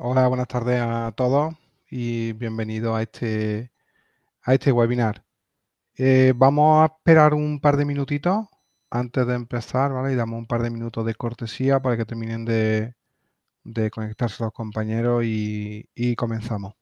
Hola, buenas tardes a todos y bienvenidos a este, a este webinar. Eh, vamos a esperar un par de minutitos antes de empezar, ¿vale? Y damos un par de minutos de cortesía para que terminen de, de conectarse los compañeros y, y comenzamos.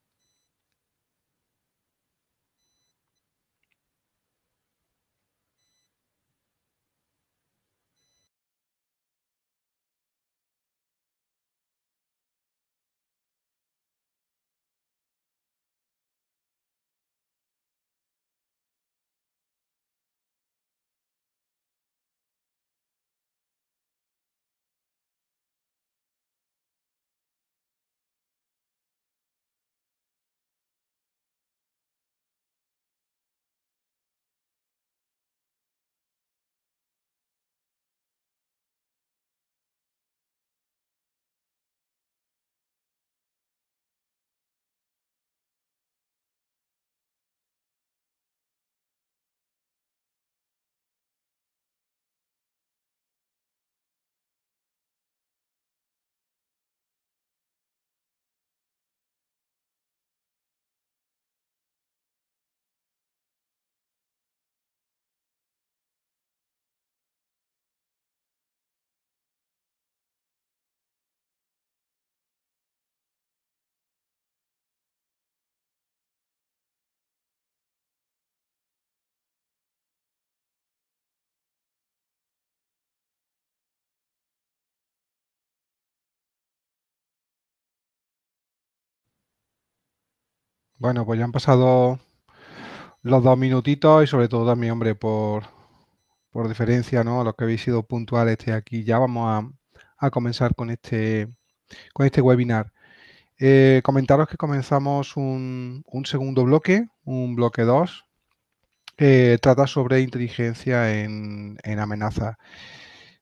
Bueno, pues ya han pasado los dos minutitos y sobre todo también, hombre, por, por diferencia, ¿no? A los que habéis sido puntuales este aquí, ya vamos a, comenzar con este, con este webinar. Eh, comentaros que comenzamos un, segundo bloque, un bloque 2, que trata sobre inteligencia en, en amenaza.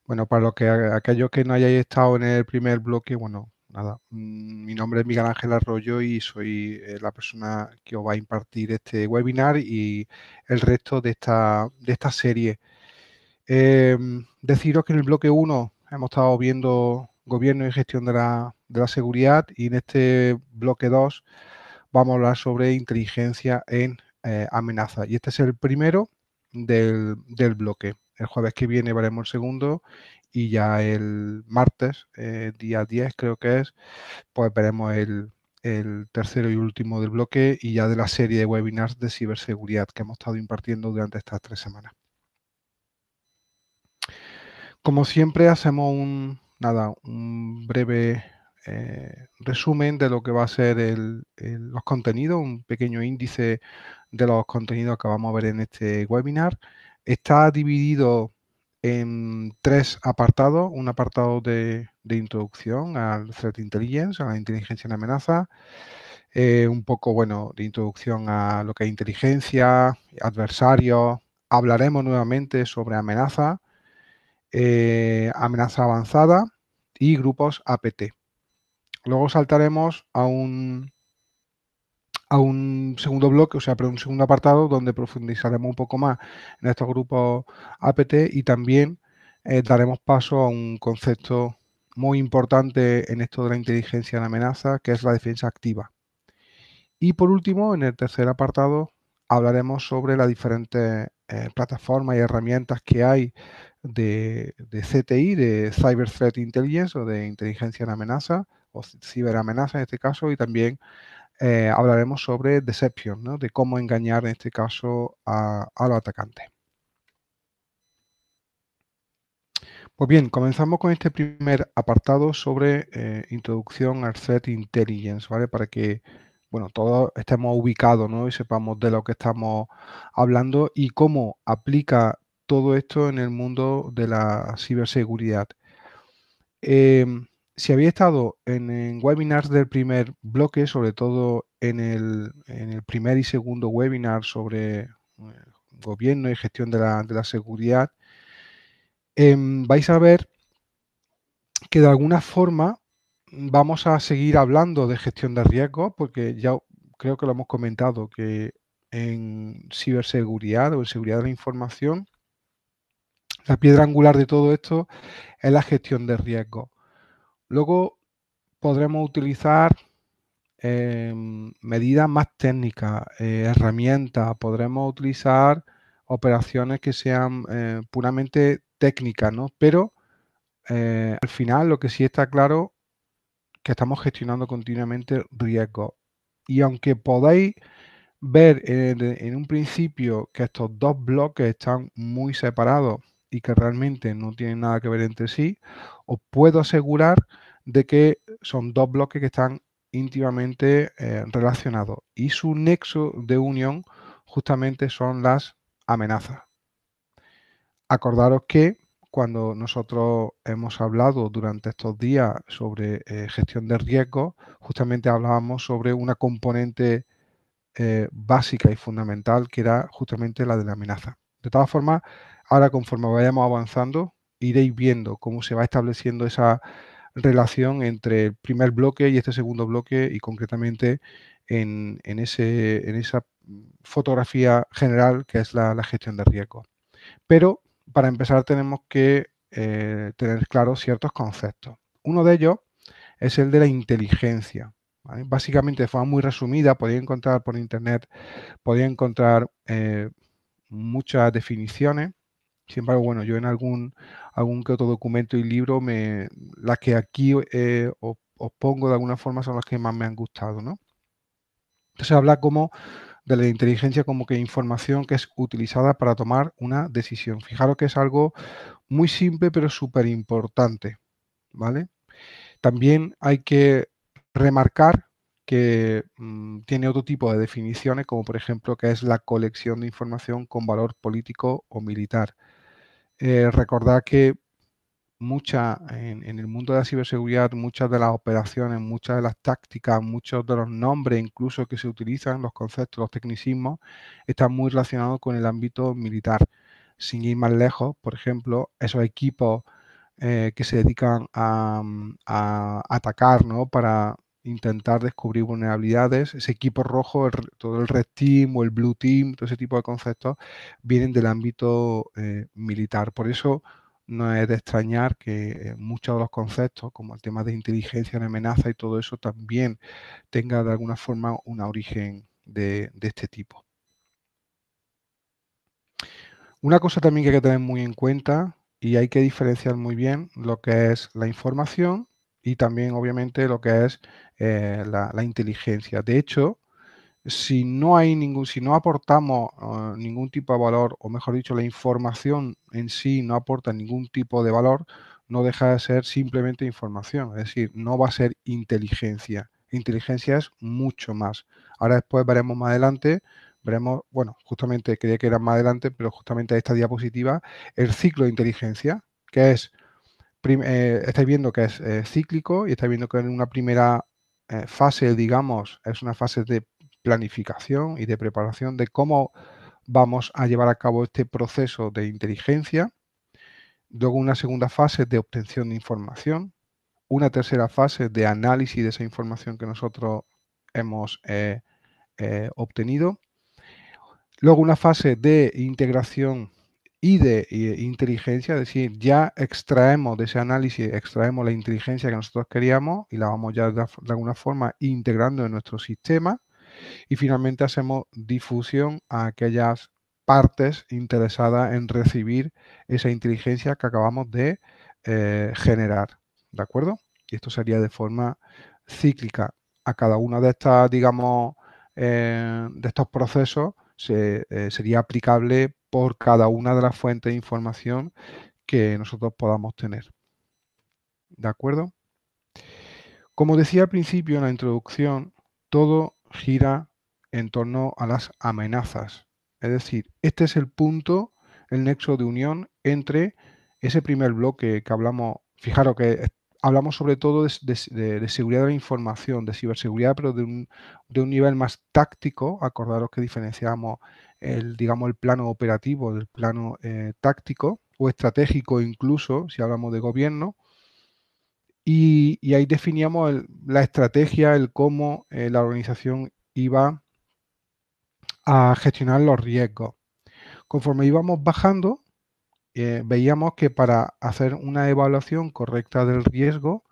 Bueno, para los que aquellos que no hayáis estado en el primer bloque, bueno, nada, mm, mi nombre es Miguel Ángel Arroyo y soy eh, la persona que os va a impartir este webinar y el resto de esta, de esta serie. Em, deciros que en el bloque 1 hemos estado viendo gobierno y gestión de la, de la seguridad y en este bloque 2 vamos a hablar sobre inteligencia en eh, amenaza. Y este es el primero del, del bloque. El jueves que viene veremos el segundo y ya el martes, eh, día 10 creo que es, pues veremos el, tercero y último del bloque y ya de la serie de webinars de ciberseguridad que hemos estado impartiendo durante estas tres semanas. Como siempre hacemos un, nada, un breve eh, resumen de lo que va a ser los contenidos, un pequeño índice de los contenidos que vamos a ver en este webinar. Está dividido en tres apartados. Un apartado de, introducción al Threat Intelligence, a la inteligencia en amenaza. Eh, un poco, bueno, de introducción a lo que es inteligencia, adversarios. Hablaremos nuevamente sobre amenaza, eh, amenaza avanzada y grupos APT. Luego saltaremos a un, a un segundo bloque, o sea, pero un segundo apartado donde profundizaremos un poco más en estos grupos APT y también eh, daremos paso a un concepto muy importante en esto de la inteligencia en amenaza, que es la defensa activa. Y por último, en el tercer apartado, hablaremos sobre las diferentes eh, plataformas y herramientas que hay de, de, CTI, de Cyber Threat Intelligence o de inteligencia en amenaza, o ciberamenaza en este caso, y también eh, hablaremos sobre deception, ¿no? de cómo engañar en este caso a, los atacantes. Pues bien, comenzamos con este primer apartado sobre eh, introducción al Threat Intelligence, ¿vale? Para que, bueno, todos estemos ubicados, ¿no? Y sepamos de lo que estamos hablando y cómo aplica todo esto en el mundo de la ciberseguridad. Em, si había estado en, webinars del primer bloque, sobre todo en el, primer y segundo webinar sobre eh, gobierno y gestión de la, seguridad, em, vais a ver que de alguna forma vamos a seguir hablando de gestión de riesgos, porque ya creo que lo hemos comentado, que en ciberseguridad o en seguridad de la información, la piedra angular de todo esto es la gestión de riesgos. Luego podremos utilizar em, medidas más técnicas, eh, herramientas, podremos utilizar operaciones que sean eh, puramente técnicas, ¿no? Pero eh, al final lo que sí está claro que estamos gestionando continuamente riesgos. Y aunque podáis ver en, un principio que estos dos bloques están muy separados y que realmente no tienen nada que ver entre sí, os puedo asegurar de que son dos bloques que están íntimamente eh, relacionados y su nexo de unión justamente son las amenazas. Acordaros que cuando nosotros hemos hablado durante estos días sobre eh, gestión de riesgos, justamente hablábamos sobre una componente eh, básica y fundamental que era justamente la de la amenaza. De todas formas, ahora conforme vayamos avanzando, iréis viendo cómo se va estableciendo esa relación entre el primer bloque y este segundo bloque y concretamente en, ese, en esa fotografía general que es la, gestión de riesgos. Pero para empezar tenemos que eh, tener claros ciertos conceptos. Uno de ellos es el de la inteligencia. Básicamente, de forma muy resumida, podéis encontrar por internet, podéis encontrar eh, muchas definiciones. Sin embargo, bueno, yo en algún, algún que otro documento y libro, me, las que aquí eh, os, pongo de alguna forma son las que más me han gustado, ¿no? Entonces habla como de la inteligencia como que información que es utilizada para tomar una decisión. Fijaros que es algo muy simple pero súper importante, ¿vale? También hay que remarcar que mm, tiene otro tipo de definiciones, como por ejemplo que es la colección de información con valor político o militar. Eh, recordad que mucha, en, el mundo de la ciberseguridad, muchas de las operaciones, muchas de las tácticas, muchos de los nombres incluso que se utilizan, los conceptos, los tecnicismos, están muy relacionados con el ámbito militar. Sin ir más lejos, por ejemplo, esos equipos eh, que se dedican a, a atacar, ¿no? Para intentar descubrir vulnerabilidades. Ese equipo rojo, todo el red team o el blue team, todo ese tipo de conceptos vienen del ámbito eh, militar. Por eso no es de extrañar que eh, muchos de los conceptos, como el tema de inteligencia en amenaza y todo eso, también tenga de alguna forma un origen de, este tipo. Una cosa también que hay que tener muy en cuenta y hay que diferenciar muy bien lo que es la información y también obviamente lo que es eh, la, inteligencia. De hecho, si no hay ningún, si no aportamos ah, ningún tipo de valor, o mejor dicho, la información en sí no aporta ningún tipo de valor, no deja de ser simplemente información. Es decir, no va a ser inteligencia. Inteligencia es mucho más. Ahora después veremos más adelante, veremos, bueno, justamente quería que era más adelante, pero justamente esta diapositiva, el ciclo de inteligencia, que es, eh, estáis viendo que es eh, cíclico y estáis viendo que en una primera eh, fase, digamos, es una fase de planificación y de preparación de cómo vamos a llevar a cabo este proceso de inteligencia. Luego una segunda fase de obtención de información. Una tercera fase de análisis de esa información que nosotros hemos obtenido. Luego una fase de integración y de inteligencia, es decir, ya extraemos de ese análisis, extraemos la inteligencia que nosotros queríamos y la vamos ya de, alguna forma integrando en nuestro sistema. Y finalmente hacemos difusión a aquellas partes interesadas en recibir esa inteligencia que acabamos de eh, generar. ¿De acuerdo? Y esto sería de forma cíclica. A cada una de estas, digamos, eh, de estos procesos se, eh, sería aplicable por cada una de las fuentes de información que nosotros podamos tener. ¿De acuerdo? Como decía al principio en la introducción, todo gira en torno a las amenazas. Es decir, este es el punto, el nexo de unión entre ese primer bloque que hablamos, fijaros que hablamos sobre todo de, seguridad de la información, de ciberseguridad, pero de un, de un nivel más táctico. Acordaros que diferenciamos el, digamos, el plano operativo del plano eh, táctico o estratégico incluso, si hablamos de gobierno. Y, ahí definíamos la estrategia, el cómo eh, la organización iba a gestionar los riesgos. Conforme íbamos bajando, eh, veíamos que para hacer una evaluación correcta del riesgo,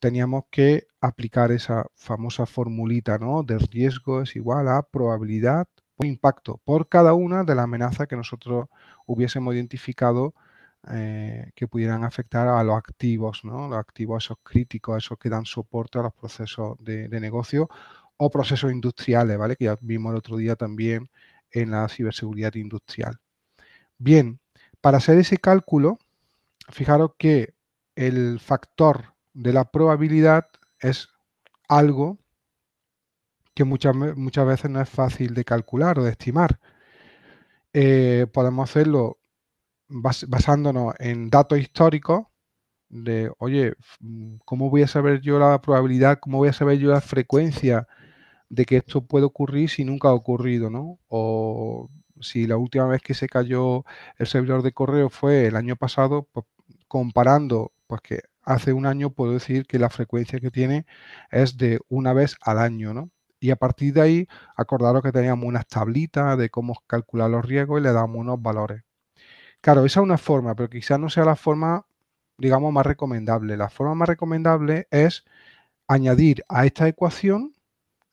teníamos que aplicar esa famosa formulita, ¿no? De riesgo es igual a probabilidad o impacto por cada una de las amenazas que nosotros hubiésemos identificado eh, que pudieran afectar a los activos, ¿no? Los activos, esos críticos, esos que dan soporte a los procesos de, de negocio o procesos industriales, ¿vale? Que ya vimos el otro día también en la ciberseguridad industrial. Bien, para hacer ese cálculo, fijaros que el factor de la probabilidad es algo que muchas, muchas veces no es fácil de calcular o de estimar. Eh, podemos hacerlo basándonos en datos históricos de, oye, ¿cómo voy a saber yo la probabilidad, cómo voy a saber yo la frecuencia de que esto puede ocurrir si nunca ha ocurrido, ¿no? O si la última vez que se cayó el servidor de correo fue el año pasado, pues, comparando, pues que hace un año puedo decir que la frecuencia que tiene es de una vez al año, ¿no? Y a partir de ahí, acordaros que teníamos unas tablitas de cómo calcular los riesgos y le damos unos valores. Claro, esa es una forma, pero quizás no sea la forma, digamos, más recomendable. La forma más recomendable es añadir a esta ecuación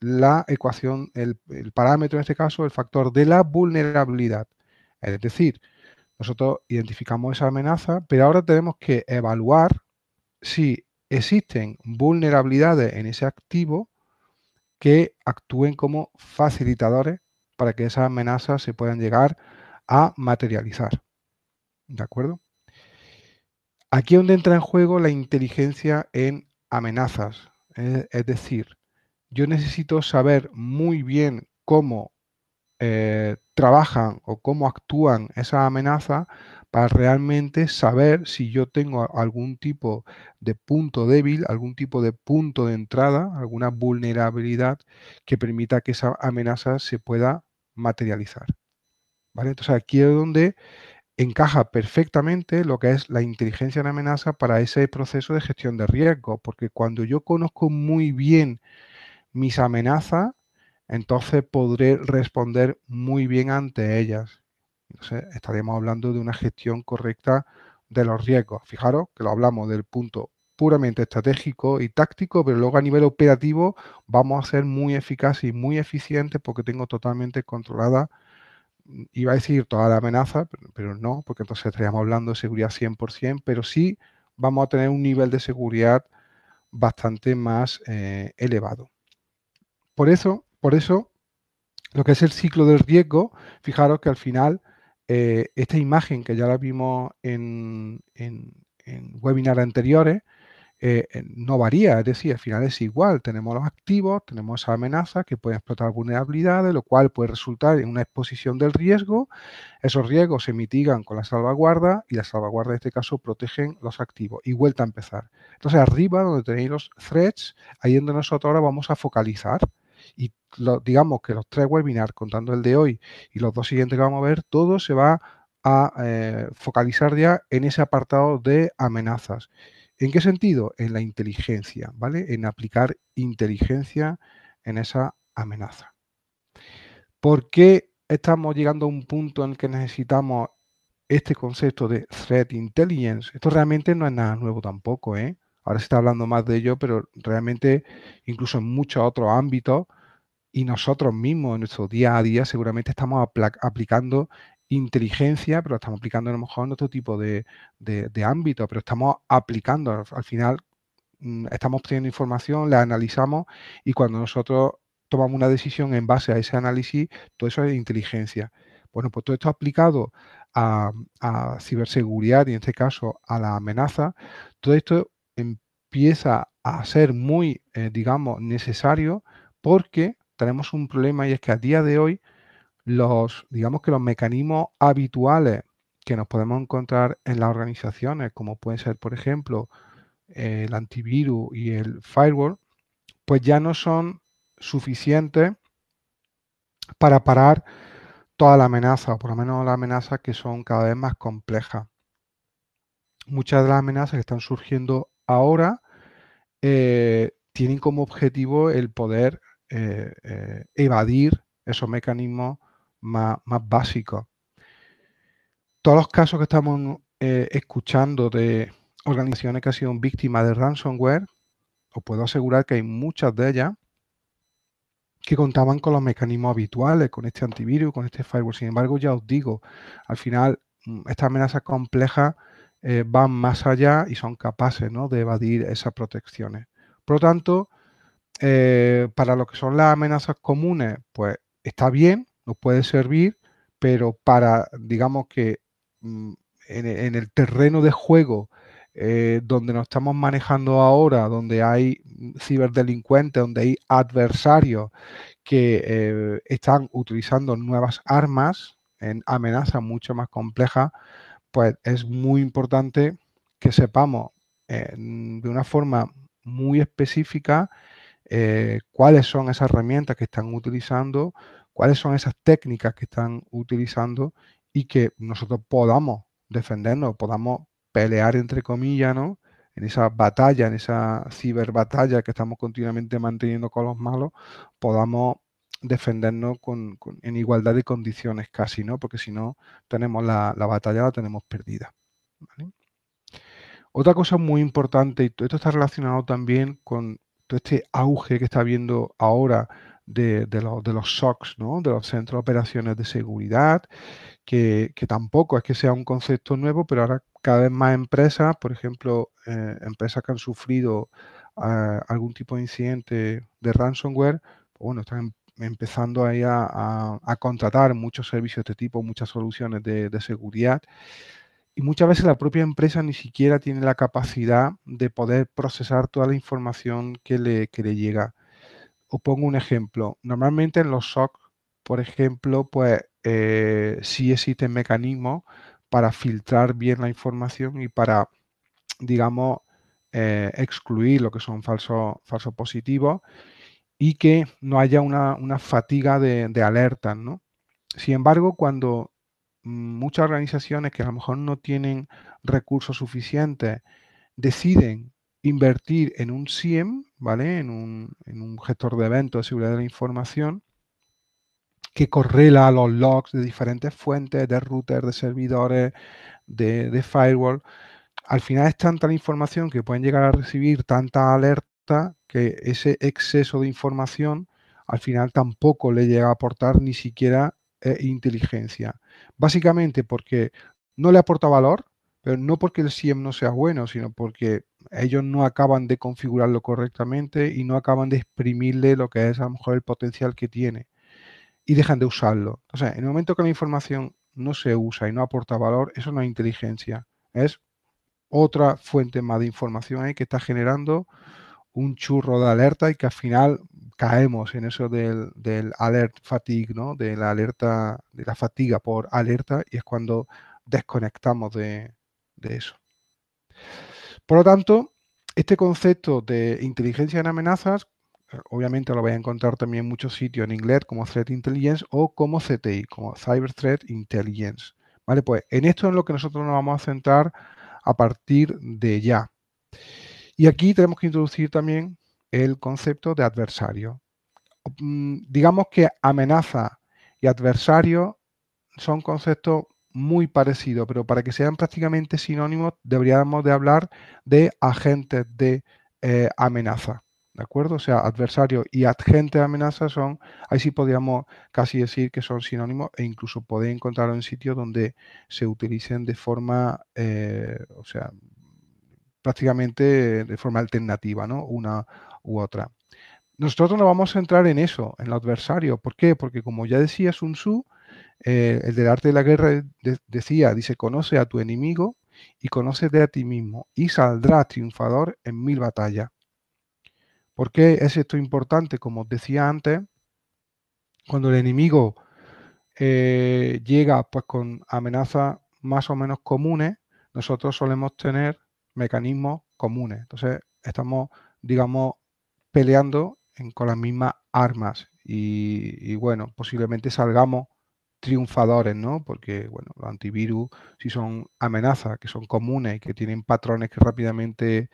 la ecuación, el, el parámetro en este caso, el factor de la vulnerabilidad. Es decir, nosotros identificamos esa amenaza, pero ahora tenemos que evaluar si existen vulnerabilidades en ese activo que actúen como facilitadores para que esas amenazas se puedan llegar a materializar. ¿De acuerdo? Aquí es donde entra en juego la inteligencia en amenazas. Es, decir, yo necesito saber muy bien cómo eh, trabajan o cómo actúan esas amenazas para realmente saber si yo tengo algún tipo de punto débil, algún tipo de punto de entrada, alguna vulnerabilidad que permita que esa amenaza se pueda materializar. ¿Vale? Entonces aquí es donde encaja perfectamente lo que es la inteligencia en amenaza para ese proceso de gestión de riesgo, porque cuando yo conozco muy bien mis amenazas, entonces podré responder muy bien ante ellas. Estaríamos hablando de una gestión correcta de los riesgos. Fijaros que lo hablamos del punto puramente estratégico y táctico, pero luego a nivel operativo vamos a ser muy eficaces y muy eficientes porque tengo totalmente controlada, iba a decir toda la amenaza, pero, no, porque entonces estaríamos hablando de seguridad 100%, pero sí vamos a tener un nivel de seguridad bastante más eh, elevado. Por eso, por eso, lo que es el ciclo del riesgo, fijaros que al final eh, esta imagen que ya la vimos en, en, webinars anteriores, eh, eh, no varía, es decir, al final es igual. Tenemos los activos, tenemos esa amenaza que puede explotar vulnerabilidades, lo cual puede resultar en una exposición del riesgo. Esos riesgos se mitigan con la salvaguarda y la salvaguarda en este caso protegen los activos y vuelta a empezar. Entonces, arriba donde tenéis los threads, ahí donde nosotros ahora vamos a focalizar y digamos que los tres webinars, contando el de hoy y los dos siguientes que vamos a ver, todo se va a eh, focalizar ya en ese apartado de amenazas. ¿En qué sentido? En la inteligencia, ¿vale? En aplicar inteligencia en esa amenaza. ¿Por qué estamos llegando a un punto en el que necesitamos este concepto de threat intelligence? Esto realmente no es nada nuevo tampoco, ¿eh? Ahora se está hablando más de ello, pero realmente incluso en muchos otros ámbitos y nosotros mismos en nuestro día a día seguramente estamos aplicando inteligencia, pero estamos aplicando a lo mejor en otro tipo de, ámbito, pero estamos aplicando al, final, mm, estamos obteniendo información, la analizamos y cuando nosotros tomamos una decisión en base a ese análisis, todo eso es inteligencia. Bueno, pues todo esto aplicado a, ciberseguridad y en este caso a la amenaza, todo esto empieza a ser muy, eh, digamos, necesario porque tenemos un problema y es que a día de hoy los, digamos que los mecanismos habituales que nos podemos encontrar en las organizaciones, como pueden ser, por ejemplo, el antivirus y el firewall, pues ya no son suficientes para parar toda la amenaza, o por lo menos las amenazas que son cada vez más complejas. Muchas de las amenazas que están surgiendo ahora eh, tienen como objetivo el poder eh, eh, evadir esos mecanismos más, básicos. Todos los casos que estamos eh, escuchando de organizaciones que han sido víctimas de ransomware, os puedo asegurar que hay muchas de ellas que contaban con los mecanismos habituales, con este antivirus, con este firewall. Sin embargo, ya os digo, al final mm, estas amenazas complejas eh, van más allá y son capaces de evadir esas protecciones. Por lo tanto, eh, para lo que son las amenazas comunes, pues está bien, nos puede servir, pero para, digamos que mm, en, el terreno de juego eh, donde nos estamos manejando ahora, donde hay ciberdelincuentes, donde hay adversarios que están utilizando nuevas armas en amenazas mucho más complejas, pues es muy importante que sepamos eh, de una forma muy específica eh, cuáles son esas herramientas que están utilizando, cuáles son esas técnicas que están utilizando y que nosotros podamos defendernos, podamos pelear entre comillas, ¿no? En esa batalla, en esa ciberbatalla que estamos continuamente manteniendo con los malos, podamos defendernos con, en igualdad de condiciones casi, ¿no? Porque si no, tenemos la, batalla, la tenemos perdida. Otra cosa muy importante, y esto está relacionado también con todo este auge que está habiendo ahora de, los, de los SOCs, ¿no? de los centros de operaciones de seguridad, que, tampoco es que sea un concepto nuevo, pero ahora cada vez más empresas, por ejemplo, eh, empresas que han sufrido ah, algún tipo de incidente de ransomware, pues bueno, están empezando ahí a, contratar muchos servicios de este tipo, muchas soluciones de, seguridad. Y muchas veces la propia empresa ni siquiera tiene la capacidad de poder procesar toda la información que le, le llega. Os pongo un ejemplo. Normalmente en los SOC, por ejemplo, pues eh, sí existen mecanismos para filtrar bien la información y para, digamos, eh, excluir lo que son falsos, falsos positivos y que no haya una, fatiga de, de alertas, ¿no? Sin embargo, cuando muchas organizaciones que a lo mejor no tienen recursos suficientes deciden invertir en un SIEM, ¿vale? En un, en un, gestor de eventos de seguridad de la información que correla los logs de diferentes fuentes, de routers, de servidores, de, de firewall. Al final es tanta la información que pueden llegar a recibir tanta alerta que ese exceso de información al final tampoco le llega a aportar ni siquiera eh, inteligencia. Básicamente porque no le aporta valor, pero no porque el SIEM no sea bueno, sino porque ellos no acaban de configurarlo correctamente y no acaban de exprimirle lo que es a lo mejor el potencial que tiene y dejan de usarlo. O sea, en el momento que la información no se usa y no aporta valor, eso no es inteligencia, es otra fuente más de información que está generando un churro de alerta y que al final caemos en eso del, alert fatigue, ¿no? De la alerta, de la fatiga por alerta y es cuando desconectamos de, eso. Por lo tanto, este concepto de inteligencia en amenazas, obviamente lo vais a encontrar también en muchos sitios en inglés como Threat Intelligence o como CTI, como Cyber Threat Intelligence. Vale, pues en esto es lo que nosotros nos vamos a centrar a partir de ya. Y aquí tenemos que introducir también el concepto de adversario. Mm, digamos que amenaza y adversario son conceptos muy parecidos, pero para que sean prácticamente sinónimos deberíamos de hablar de agentes de eh, amenaza. ¿De acuerdo? O sea, adversario y agente de amenaza son, ahí sí podríamos casi decir que son sinónimos e incluso podéis encontrarlo en sitios donde se utilicen de forma, eh, o sea, prácticamente de forma alternativa, ¿no? Una u otra. Nosotros nos vamos a centrar en eso, en el adversario. ¿Por qué? Porque como ya decía Sun Tzu, eh, el del arte de la guerra decía, dice, conoce a tu enemigo y conócete a ti mismo y saldrás triunfador en mil batallas. ¿Por qué es esto importante? Como os decía antes, cuando el enemigo eh, llega pues, con amenazas más o menos comunes, nosotros solemos tener mecanismos comunes. Entonces, estamos, digamos, peleando con las mismas armas y, bueno, posiblemente salgamos triunfadores, ¿no? Porque, bueno, los antivirus, si son amenazas que son comunes y que tienen patrones que rápidamente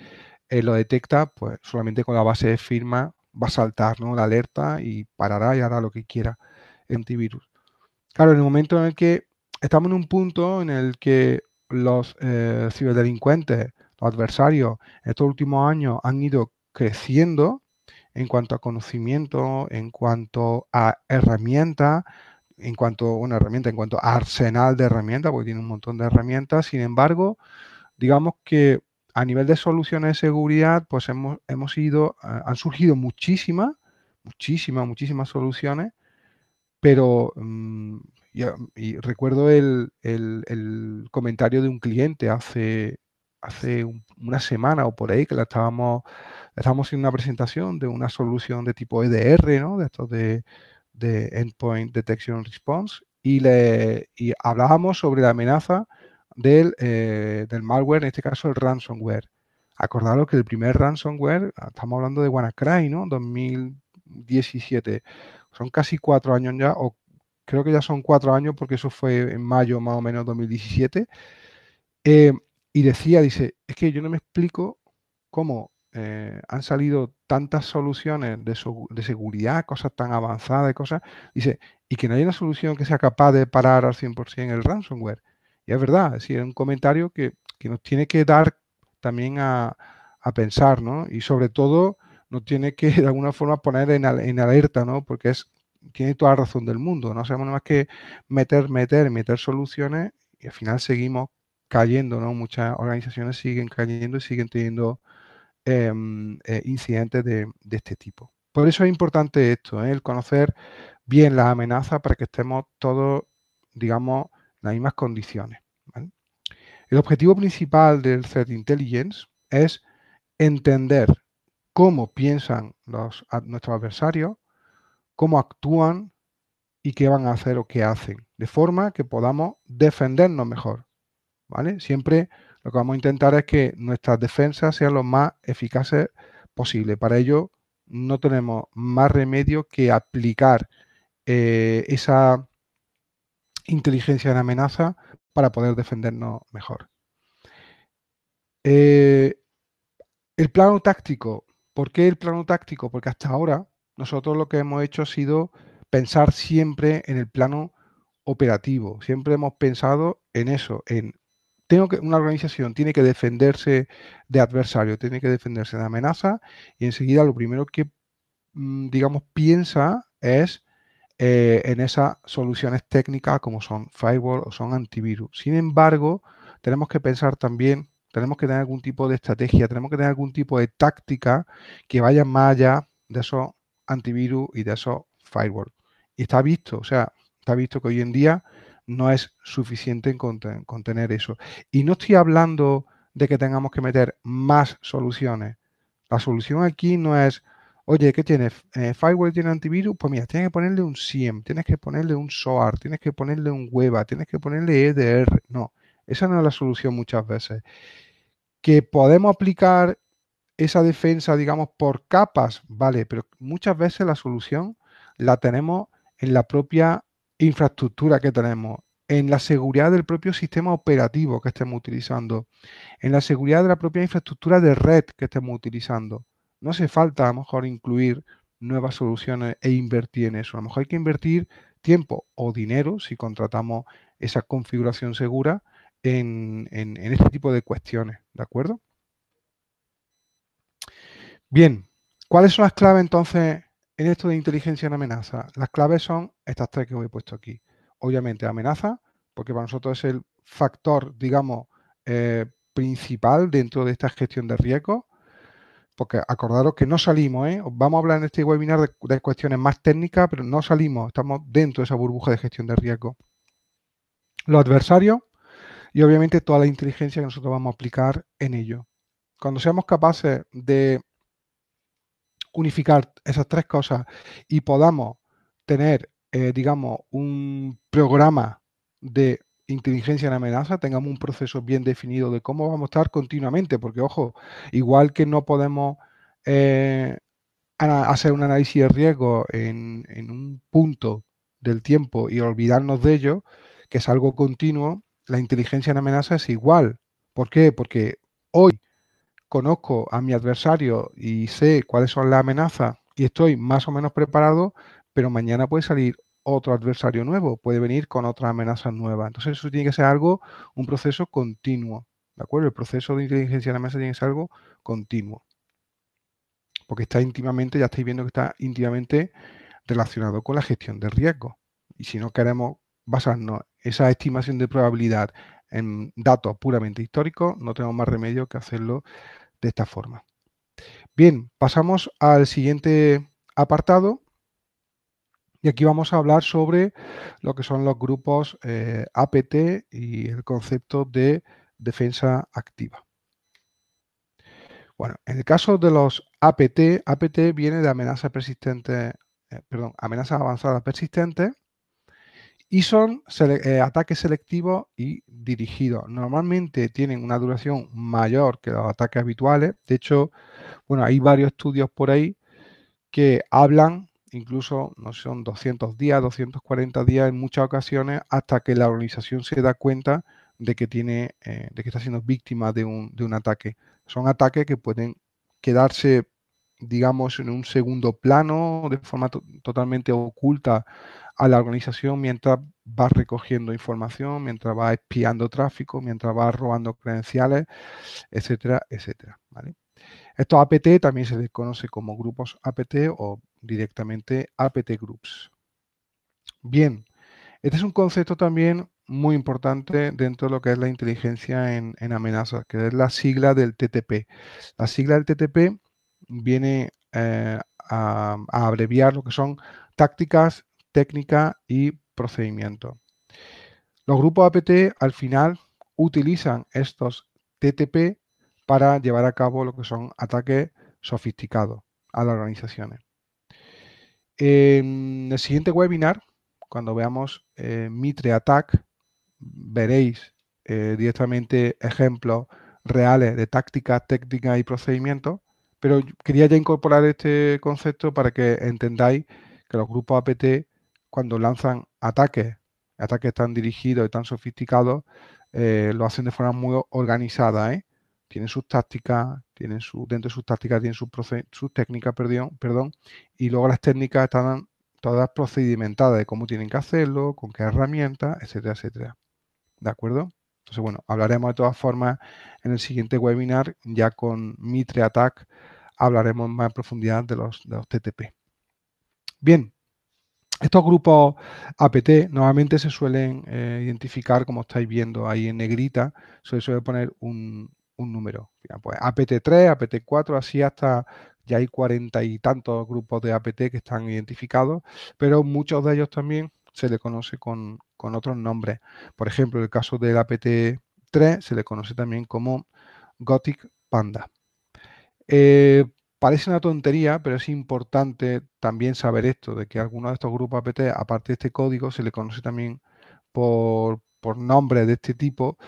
eh, lo detecta, pues solamente con la base de firma va a saltar, ¿no? La alerta y parará y hará lo que quiera el antivirus. Claro, en el momento en el que estamos en un punto en el que los eh, ciberdelincuentes adversarios estos últimos años han ido creciendo en cuanto a conocimiento, en cuanto a herramientas, en cuanto a una herramienta, en cuanto a arsenal de herramientas, porque tiene un montón de herramientas. Sin embargo, digamos que a nivel de soluciones de seguridad, pues hemos, hemos ido, han surgido muchísimas, muchísimas, muchísimas soluciones, pero mm, y, recuerdo el, comentario de un cliente hace, hace una semana o por ahí que la estábamos, estábamos haciendo una presentación de una solución de tipo EDR, ¿no? De estos de, Endpoint Detection Response, y, le, y hablábamos sobre la amenaza del, eh, del malware, en este caso el ransomware. Acordaros que el primer ransomware, estamos hablando de WannaCry, ¿no? 2017. Son casi cuatro años ya, o creo que ya son cuatro años porque eso fue en mayo más o menos 2017. Eh, y decía, dice, es que yo no me explico cómo eh, han salido tantas soluciones de, de, seguridad, cosas tan avanzadas, cosas, dice, y que no hay una solución que sea capaz de parar al 100% el ransomware. Y es verdad, es decir, es un comentario que, nos tiene que dar también a, pensar, ¿no? Y sobre todo nos tiene que de alguna forma poner en, en alerta, ¿no? Porque es tiene toda la razón del mundo. No hacemos nada más que meter, meter, meter soluciones y al final seguimos cayendo, ¿no? Muchas organizaciones siguen cayendo y siguen teniendo em, eh, incidentes de, este tipo. Por eso es importante esto, ¿eh? el conocer bien las amenazas para que estemos todos, digamos, en las mismas condiciones. El objetivo principal del Threat Intelligence es entender cómo piensan los, nuestros adversarios, cómo actúan y qué van a hacer o qué hacen, de forma que podamos defendernos mejor. ¿Vale? Siempre lo que vamos a intentar es que nuestras defensas sean lo más eficaces posible. Para ello no tenemos más remedio que aplicar eh, esa inteligencia de amenaza para poder defendernos mejor. Eh, el plano táctico. ¿Por qué el plano táctico? Porque hasta ahora nosotros lo que hemos hecho ha sido pensar siempre en el plano operativo. Siempre hemos pensado en eso, en tengo que, una organización tiene que defenderse de adversario, tiene que defenderse de amenaza y enseguida lo primero que, mm, digamos, piensa es eh, en esas soluciones técnicas como son firewall o son antivirus. Sin embargo, tenemos que pensar también, tenemos que tener algún tipo de estrategia, tenemos que tener algún tipo de táctica que vaya más allá de esos antivirus y de esos firewall. Y está visto, o sea, está visto que hoy en día no es suficiente en contener eso. Y no estoy hablando de que tengamos que meter más soluciones. La solución aquí no es, oye, ¿qué tienes? Eh, ¿Firewall tiene antivirus? Pues mira, tienes que ponerle un SIEM, tienes que ponerle un SOAR, tienes que ponerle un WEBA, tienes que ponerle EDR. No, esa no es la solución muchas veces. Que podemos aplicar esa defensa, digamos, por capas, vale, pero muchas veces la solución la tenemos en la propia infraestructura que tenemos, en la seguridad del propio sistema operativo que estemos utilizando, en la seguridad de la propia infraestructura de red que estemos utilizando. No hace falta a lo mejor incluir nuevas soluciones e invertir en eso. A lo mejor hay que invertir tiempo o dinero si contratamos esa configuración segura en, este tipo de cuestiones. ¿De acuerdo? Bien, ¿cuáles son las claves entonces en esto de inteligencia en amenaza? Las claves son estas tres que os he puesto aquí. Obviamente amenaza, porque para nosotros es el factor, digamos, eh, principal dentro de esta gestión de riesgo. Porque acordaros que no salimos, ¿eh? vamos a hablar en este webinar de, de cuestiones más técnicas, pero no salimos, estamos dentro de esa burbuja de gestión de riesgo. Los adversarios y obviamente toda la inteligencia que nosotros vamos a aplicar en ello. Cuando seamos capaces de unificar esas tres cosas y podamos tener, eh, digamos, un programa de inteligencia en amenaza, tengamos un proceso bien definido de cómo vamos a estar continuamente, porque ojo, igual que no podemos eh, hacer un análisis de riesgo en, en, un punto del tiempo y olvidarnos de ello, que es algo continuo, la inteligencia en amenaza es igual. ¿Por qué? Porque hoy conozco a mi adversario y sé cuáles son las amenazas y estoy más o menos preparado, pero mañana puede salir otro adversario nuevo, puede venir con otras amenazas nuevas. Entonces eso tiene que ser algo, un proceso continuo, ¿de acuerdo? El proceso de inteligencia de la mesa tiene que ser algo continuo. porque está íntimamente, ya estáis viendo que está íntimamente relacionado con la gestión de riesgo. Y si no queremos basarnos esa estimación de probabilidad en datos puramente históricos, no tenemos más remedio que hacerlo de esta forma. Bien, pasamos al siguiente apartado. Y aquí vamos a hablar sobre lo que son los grupos eh, APT y el concepto de defensa activa. Bueno, en el caso de los APT, APT viene de amenazas persistentes, eh, perdón, amenazas avanzadas persistentes y son eh, ataques selectivos y dirigidos. Normalmente tienen una duración mayor que los ataques habituales. De hecho, bueno, hay varios estudios por ahí que hablan, incluso no son 200 días, 240 días en muchas ocasiones, hasta que la organización se da cuenta de que tiene, eh, de que está siendo víctima de un, de un ataque. Son ataques que pueden quedarse digamos, en un segundo plano, de forma totalmente oculta a la organización mientras va recogiendo información, mientras va espiando tráfico, mientras va robando credenciales, etcétera, etcétera. Estos APT también se les conoce como grupos APT o directamente APT Groups. Bien, este es un concepto también muy importante dentro de lo que es la inteligencia en, en amenazas, que es la sigla del TTP. La sigla del TTP viene eh, a, abreviar lo que son tácticas, técnica y procedimiento. Los grupos APT al final utilizan estos TTP para llevar a cabo lo que son ataques sofisticados a las organizaciones. En el siguiente webinar, cuando veamos eh, Mitre Attack, veréis eh, directamente ejemplos reales de tácticas, técnicas y procedimientos pero quería ya incorporar este concepto para que entendáis que los grupos APT, cuando lanzan ataques, ataques tan dirigidos y tan sofisticados, eh, lo hacen de forma muy organizada. ¿eh? Tienen sus tácticas, tienen su, dentro de sus tácticas tienen sus, técnicas, perdón, perdón, y luego las técnicas están todas procedimentadas de cómo tienen que hacerlo, con qué herramientas, etcétera, etcétera. ¿De acuerdo? Entonces, bueno, hablaremos de todas formas en el siguiente webinar ya con Mitre Attack hablaremos más en profundidad de los, de los TTP. Bien, estos grupos APT normalmente se suelen eh, identificar, como estáis viendo ahí en negrita, se suele poner un, número. Pues APT3, APT4, así hasta ya hay cuarenta y tantos grupos de APT que están identificados, pero muchos de ellos también se le conoce con, con otros nombres. Por ejemplo, el caso del APT3 se le conoce también como Gothic Panda. Eh, parece una tontería, pero es importante también saber esto, de que algunos de estos grupos APT, aparte de este código, se le conoce también por, por nombre de este tipo,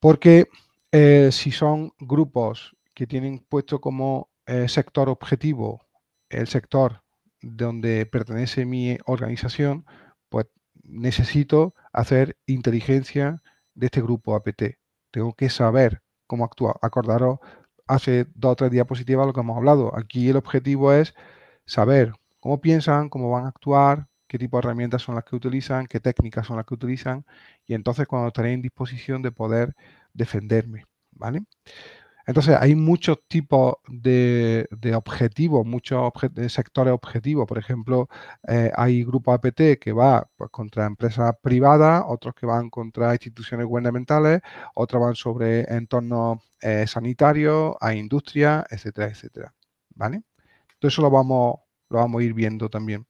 porque eh, si son grupos que tienen puesto como eh, sector objetivo el sector donde pertenece mi organización, pues necesito hacer inteligencia de este grupo APT. Tengo que saber cómo actuar. Acordaros hace dos o tres diapositivas lo que hemos hablado. Aquí el objetivo es saber cómo piensan, cómo van a actuar, qué tipo de herramientas son las que utilizan, qué técnicas son las que utilizan y entonces cuando estaré en disposición de poder defenderme. ¿Vale? Entonces, hay muchos tipos de, objetivos, muchos sectores objetivos. Por ejemplo, eh, hay grupos APT que va pues, contra empresas privadas, otros que van contra instituciones gubernamentales, otros van sobre entornos eh, sanitarios, a industria, etcétera, etcétera. ¿Vale? Todo eso lo vamos, lo vamos a ir viendo también.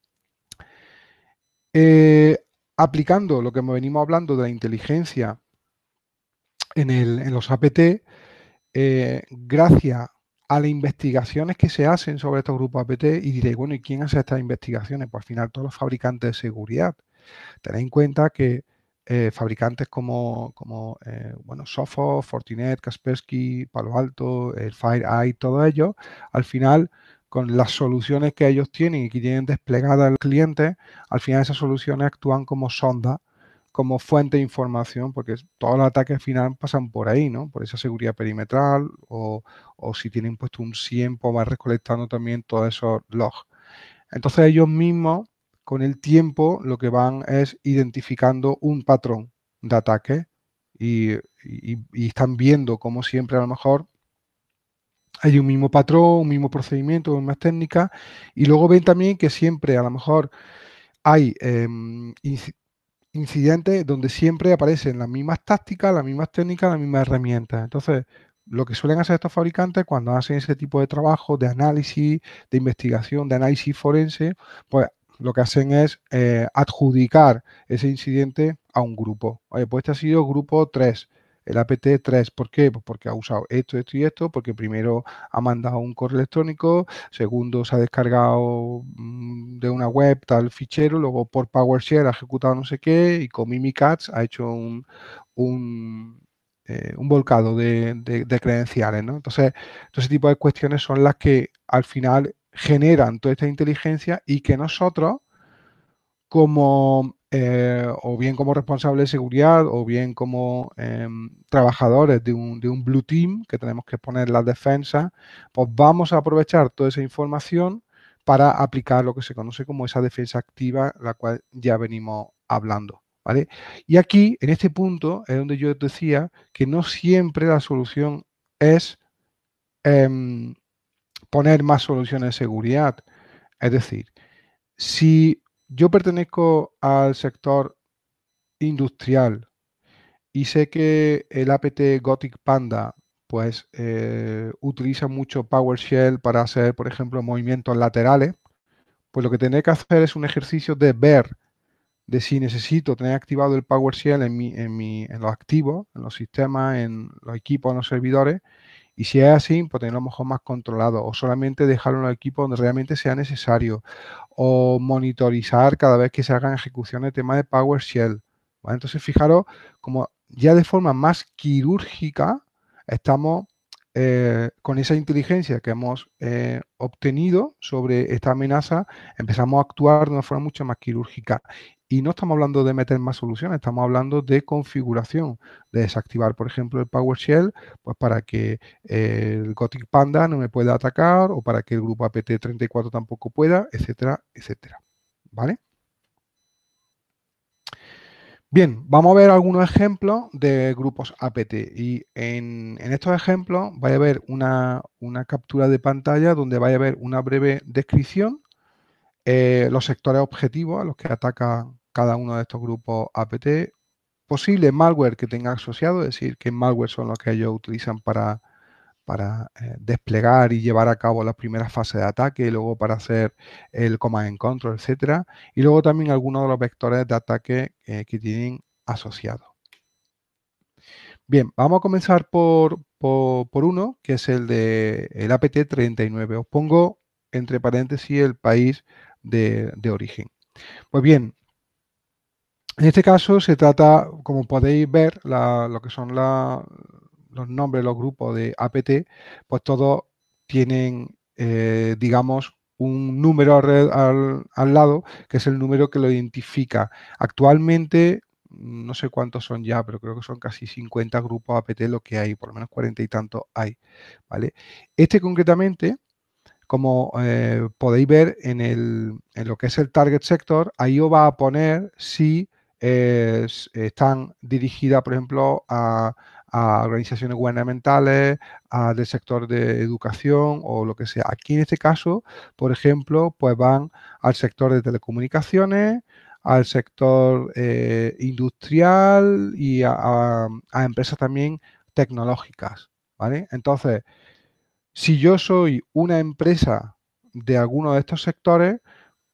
Eh, aplicando lo que venimos hablando de la inteligencia en, en los APT, eh, gracias a las investigaciones que se hacen sobre estos grupos APT, y diréis, bueno, ¿y quién hace estas investigaciones? Pues al final todos los fabricantes de seguridad. Tened en cuenta que eh, fabricantes como, como eh, bueno, Sophos, Fortinet, Kaspersky, Palo Alto, FireEye, todo ello, al final con las soluciones que ellos tienen y que tienen desplegadas al cliente, al final esas soluciones actúan como sonda como fuente de información, porque todos los ataques final pasan por ahí, ¿no? Por esa seguridad perimetral o, si tienen puesto un SIEM, pues van recolectando también todos esos logs. Entonces ellos mismos, con el tiempo, lo que van es identificando un patrón de ataque y, están viendo como siempre a lo mejor hay un mismo patrón, un mismo procedimiento, mismas técnicas, y luego ven también que siempre a lo mejor hay em, incidentes donde siempre aparecen las mismas tácticas, las mismas técnicas, las mismas herramientas. Entonces, lo que suelen hacer estos fabricantes cuando hacen ese tipo de trabajo de análisis, de investigación, de análisis forense, pues lo que hacen es eh, adjudicar ese incidente a un grupo. Oye, pues este ha sido grupo 3 el APT3. ¿Por qué? Pues porque ha usado esto, esto y esto, porque primero ha mandado un correo electrónico, segundo se ha descargado mm, de una web tal fichero, luego por PowerShell ha ejecutado no sé qué y con Mimikatz ha hecho un, un, eh, volcado de, credenciales. ¿no? Entonces, todo ese tipo de cuestiones son las que al final generan toda esta inteligencia y que nosotros como eh, o bien como responsable de seguridad o bien como em, trabajadores de un, de un, Blue Team que tenemos que poner la defensa, pues vamos a aprovechar toda esa información para aplicar lo que se conoce como esa defensa activa, la cual ya venimos hablando. ¿vale? Y aquí, en este punto, es donde yo decía que no siempre la solución es em, poner más soluciones de seguridad. Es decir, si yo pertenezco al sector industrial y sé que el apt Gothic Panda pues eh, utiliza mucho PowerShell para hacer, por ejemplo, movimientos laterales, pues lo que tendré que hacer es un ejercicio de ver de si necesito tener activado el PowerShell en, mi, en, mi, en los activos, en los sistemas, en los equipos, en los servidores, y si es así, pues tenerlo a lo mejor más controlado o solamente dejarlo en el equipo donde realmente sea necesario o monitorizar cada vez que se hagan ejecuciones de tema de PowerShell. Entonces, fijaros como ya de forma más quirúrgica estamos eh, con esa inteligencia que hemos eh, obtenido sobre esta amenaza, empezamos a actuar de una forma mucho más quirúrgica. Y no estamos hablando de meter más soluciones, estamos hablando de configuración, de desactivar, por ejemplo, el PowerShell, pues para que el Gothic Panda no me pueda atacar o para que el grupo APT34 tampoco pueda, etcétera, etcétera. ¿Vale? Bien, vamos a ver algunos ejemplos de grupos APT y en, estos ejemplos va a haber una, una, captura de pantalla donde va a haber una breve descripción, eh, los sectores objetivos a los que ataca cada uno de estos grupos APT, posible malware que tenga asociado, es decir, qué malware son los que ellos utilizan para, para eh, desplegar y llevar a cabo las primeras fases de ataque, y luego para hacer el command and control, etcétera, y luego también algunos de los vectores de ataque eh, que tienen asociados. Bien, vamos a comenzar por, por, uno, que es el de el APT39. Os pongo entre paréntesis el país de, de origen. Pues bien, en este caso se trata, como podéis ver, lo que son los nombres, los grupos de APT, pues todos tienen, eh, digamos, un número al, lado, que es el número que lo identifica. Actualmente, no sé cuántos son ya, pero creo que son casi 50 grupos APT lo que hay, por lo menos 40 y tantos hay. ¿vale? Este concretamente, como eh, podéis ver en, el, en lo que es el target sector, ahí os va a poner si están dirigidas, por ejemplo, a, organizaciones gubernamentales, a, del sector de educación o lo que sea. Aquí en este caso, por ejemplo, pues van al sector de telecomunicaciones, al sector eh, industrial y a, empresas también tecnológicas. ¿vale? Entonces, si yo soy una empresa de alguno de estos sectores,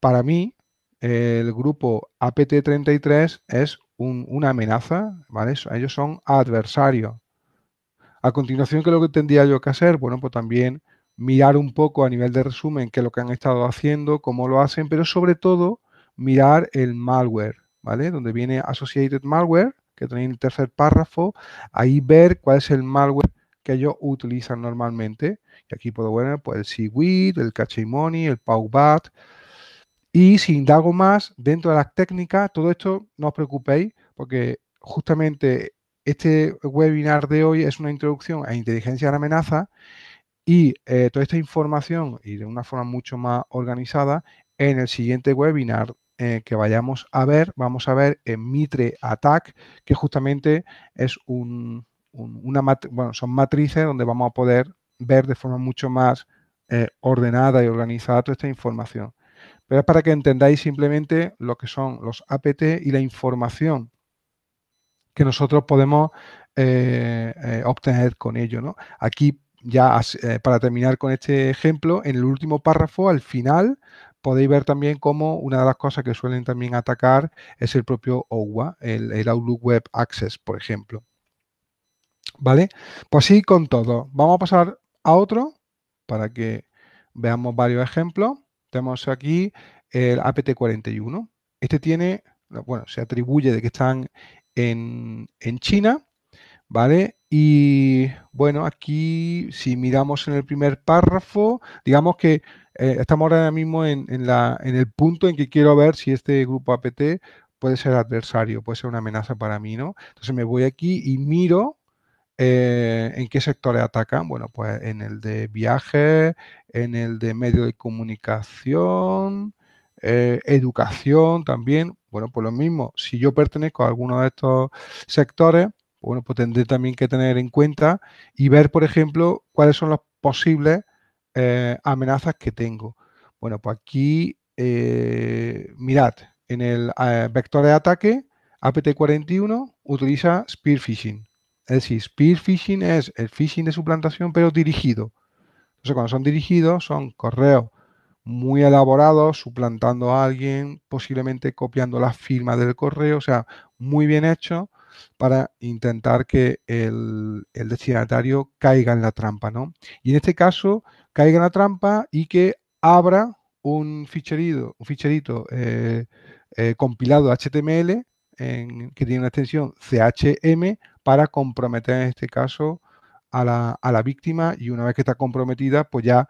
para mí el grupo APT33 es una amenaza, ¿vale? Ellos son adversarios. A continuación, ¿qué es lo que tendría yo que hacer? Bueno, pues también mirar un poco a nivel de resumen qué es lo que han estado haciendo, cómo lo hacen, pero sobre todo mirar el malware, ¿vale? Donde viene Associated Malware, que tenéis en el tercer párrafo, ahí ver cuál es el malware que ellos utilizan normalmente. Y aquí puedo ver pues, el Seaweed, el Cachimoni, el PowBat, y si indago más dentro de las técnicas, todo esto no os preocupéis, porque justamente este webinar de hoy es una introducción a inteligencia de la amenaza y eh, toda esta información y de una forma mucho más organizada, en el siguiente webinar eh, que vayamos a ver, vamos a ver en Mitre Attack, que justamente es un, una, bueno, son matrices donde vamos a poder ver de forma mucho más eh, ordenada y organizada toda esta información. Pero es para que entendáis simplemente lo que son los APT y la información que nosotros podemos eh, eh, obtener con ello. ¿no? Aquí ya para terminar con este ejemplo, en el último párrafo, al final, podéis ver también cómo una de las cosas que suelen también atacar es el propio OWA, el, Outlook Web Access, por ejemplo. ¿Vale? Pues sí, con todo. Vamos a pasar a otro para que veamos varios ejemplos. Tenemos aquí el APT41. Este tiene, bueno, se atribuye de que están en, en China, ¿vale? Y bueno, aquí si miramos en el primer párrafo, digamos que eh, estamos ahora mismo en, la, en el punto en que quiero ver si este grupo APT puede ser adversario, puede ser una amenaza para mí, ¿no? Entonces me voy aquí y miro eh, en qué sectores atacan. Bueno, pues en el de viaje, en el de medio de comunicación, eh, educación también. Bueno, pues lo mismo, si yo pertenezco a alguno de estos sectores, bueno, pues tendré también que tener en cuenta y ver, por ejemplo, cuáles son los posibles eh, amenazas que tengo. Bueno, pues aquí, mirad, en el vector de ataque, APT41 utiliza spear phishing. Es decir, spear phishing es el phishing de suplantación, pero dirigido. Entonces, cuando son dirigidos, son correos muy elaborados, suplantando a alguien, posiblemente copiando la firma del correo, o sea, muy bien hecho para intentar que el, destinatario caiga en la trampa, ¿no? Y en este caso, caiga en la trampa y que abra un ficherito, un ficherito eh, eh, compilado HTML que tiene una extensión CHM para comprometer en este caso a la, a la, víctima y una vez que está comprometida pues ya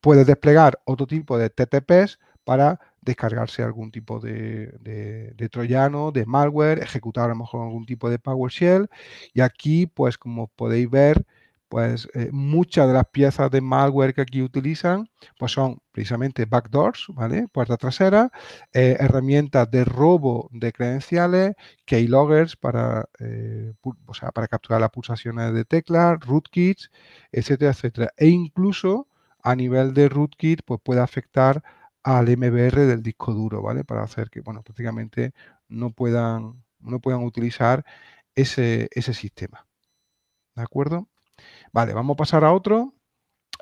puede desplegar otro tipo de TTPs para descargarse algún tipo de, de, troyano, de malware, ejecutar a lo mejor algún tipo de PowerShell y aquí pues como podéis ver pues eh, muchas de las piezas de malware que aquí utilizan pues son precisamente backdoors, ¿vale? Puertas traseras, eh, herramientas de robo de credenciales, keyloggers para, eh, o sea, para capturar las pulsaciones de teclas, rootkits, etcétera, etcétera. E incluso a nivel de rootkit pues puede afectar al MBR del disco duro, ¿vale? Para hacer que, bueno, prácticamente no puedan, no puedan utilizar ese, ese sistema. ¿De acuerdo? Vale, vamos a pasar a otro.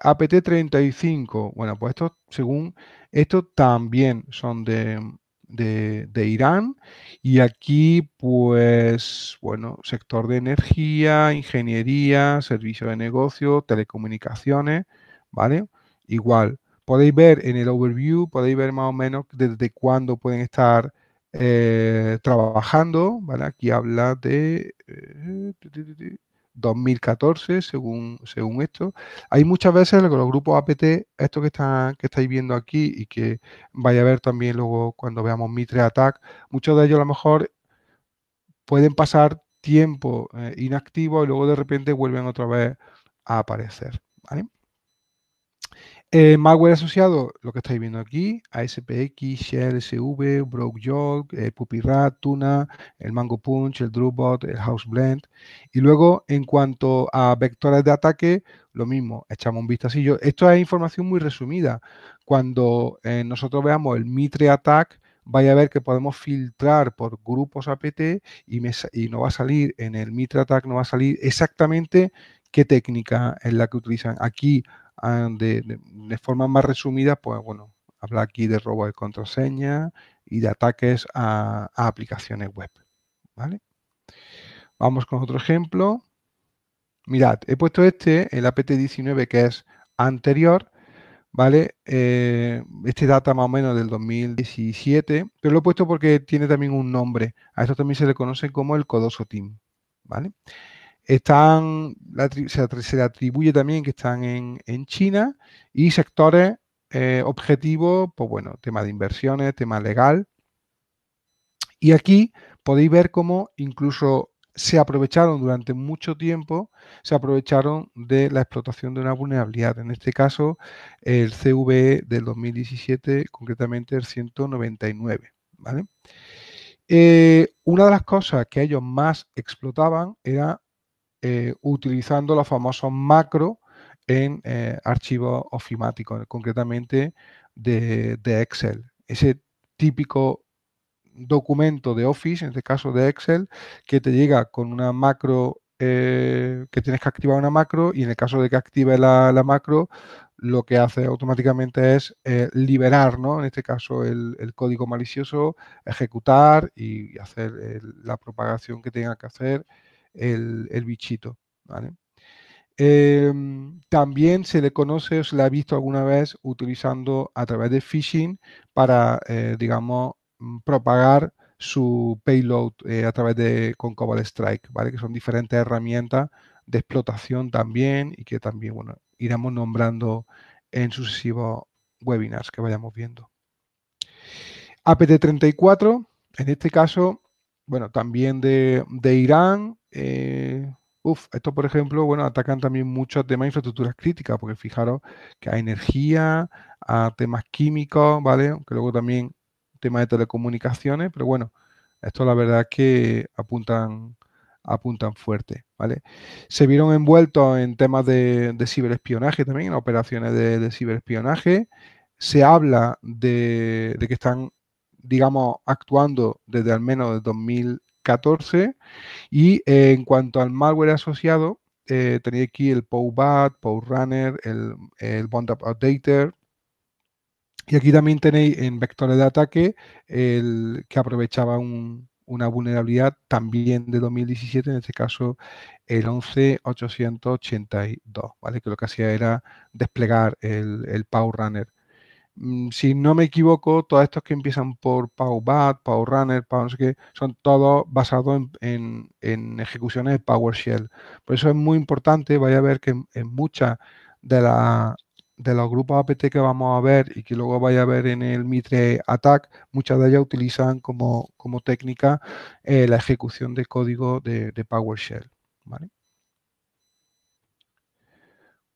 APT35. Bueno, pues estos, según esto, también son de, de, Irán. Y aquí, pues, bueno, sector de energía, ingeniería, servicio de negocio, telecomunicaciones, ¿vale? Igual, podéis ver en el overview, podéis ver más o menos desde cuándo pueden estar eh, trabajando, ¿vale? Aquí habla de... Eh, 2014, según, según esto. Hay muchas veces con los grupos APT, esto que, está, que estáis viendo aquí y que vaya a ver también luego cuando veamos Mitre Attack, muchos de ellos a lo mejor pueden pasar tiempo eh, inactivo y luego de repente vuelven otra vez a aparecer. ¿vale? Eh, malware asociado, lo que estáis viendo aquí, ASPX, Shell, SV, Broke Joke, eh, Puppyrat, Tuna, el Mango Punch, el Drupbot, el House Blend. Y luego, en cuanto a vectores de ataque, lo mismo, echamos un vistacillo. Esto es información muy resumida. Cuando eh, nosotros veamos el Mitre Attack, vaya a ver que podemos filtrar por grupos APT y, y no va a salir en el Mitre Attack, no va a salir exactamente qué técnica es la que utilizan. Aquí Ah, de, forma más resumida, pues bueno, habla aquí de robo de contraseña y de ataques a, aplicaciones web. ¿vale? Vamos con otro ejemplo. Mirad, he puesto este, el APT19, que es anterior, ¿vale? Eh, este data más o menos del 2017, pero lo he puesto porque tiene también un nombre. A esto también se le conoce como el Codoso Team, ¿vale? Están, se, le atribuye también que están en, China y sectores eh, objetivos, pues bueno, tema de inversiones, tema legal. Y aquí podéis ver cómo incluso se aprovecharon durante mucho tiempo, se aprovecharon de la explotación de una vulnerabilidad. En este caso, el CVE del 2017, concretamente el 199. ¿vale? Eh, una de las cosas que ellos más explotaban era eh, utilizando los famosos macros en eh, archivos ofimáticos, concretamente de, Excel. Ese típico documento de Office, en este caso de Excel, que te llega con una macro, eh, que tienes que activar una macro y en el caso de que active la, macro, lo que hace automáticamente es eh, liberar, ¿no? En este caso, el, código malicioso, ejecutar y hacer la propagación que tenga que hacer el, bichito, ¿vale? Em, también se le conoce o se le ha visto alguna vez utilizando a través de phishing para, eh, digamos, mm, propagar su payload eh, a través de con Cobalt Strike, ¿vale? Que son diferentes herramientas de explotación también y que también, bueno, iremos nombrando en sucesivos webinars que vayamos viendo. APT34, en este caso, bueno, también de, de Irán, eh, Uf, esto por ejemplo, bueno, atacan también muchos temas de infraestructuras críticas, porque fijaros que hay energía, a temas químicos, ¿vale? Aunque luego también temas de telecomunicaciones, pero bueno, esto la verdad que apuntan, apuntan fuerte, ¿vale? Se vieron envueltos en temas de, ciberespionaje también, en operaciones de, ciberespionaje. Se habla de, de que están, digamos, actuando desde al menos 2014 y eh, en cuanto al malware asociado, eh, tenía aquí el PowBat, PowRunner, el, el Updater. Y aquí también tenéis en vectores de ataque el que aprovechaba una vulnerabilidad también de 2017, en este caso el 11882, ¿vale? Que lo que hacía era desplegar el, el PowRunner. Mm, si no me equivoco, todos estos que empiezan por PowBat, PowRunner, Pow no sé qué, son todos basados en, ejecuciones de PowerShell. Por eso es muy importante, vaya a ver que en, muchas de, de los grupos APT que vamos a ver y que luego vaya a ver en el Mitre Attack, muchas de ellas utilizan como, técnica eh, la ejecución de código de, PowerShell.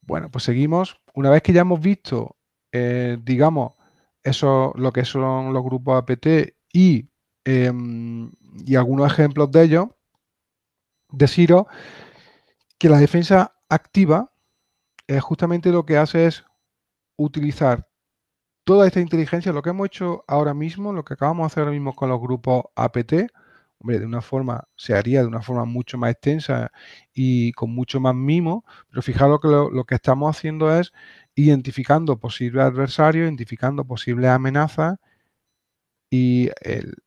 Bueno, pues seguimos. Una vez que ya hemos visto eh, digamos, eso, lo que son los grupos APT y, em, y algunos ejemplos de ellos, deciros que la defensa activa eh, justamente lo que hace es utilizar toda esta inteligencia, lo que hemos hecho ahora mismo, lo que acabamos de hacer ahora mismo con los grupos APT, hombre, de una forma, se haría de una forma mucho más extensa y con mucho más mimo, pero fijaros que lo que estamos haciendo es identificando posibles adversarios, identificando posibles amenazas y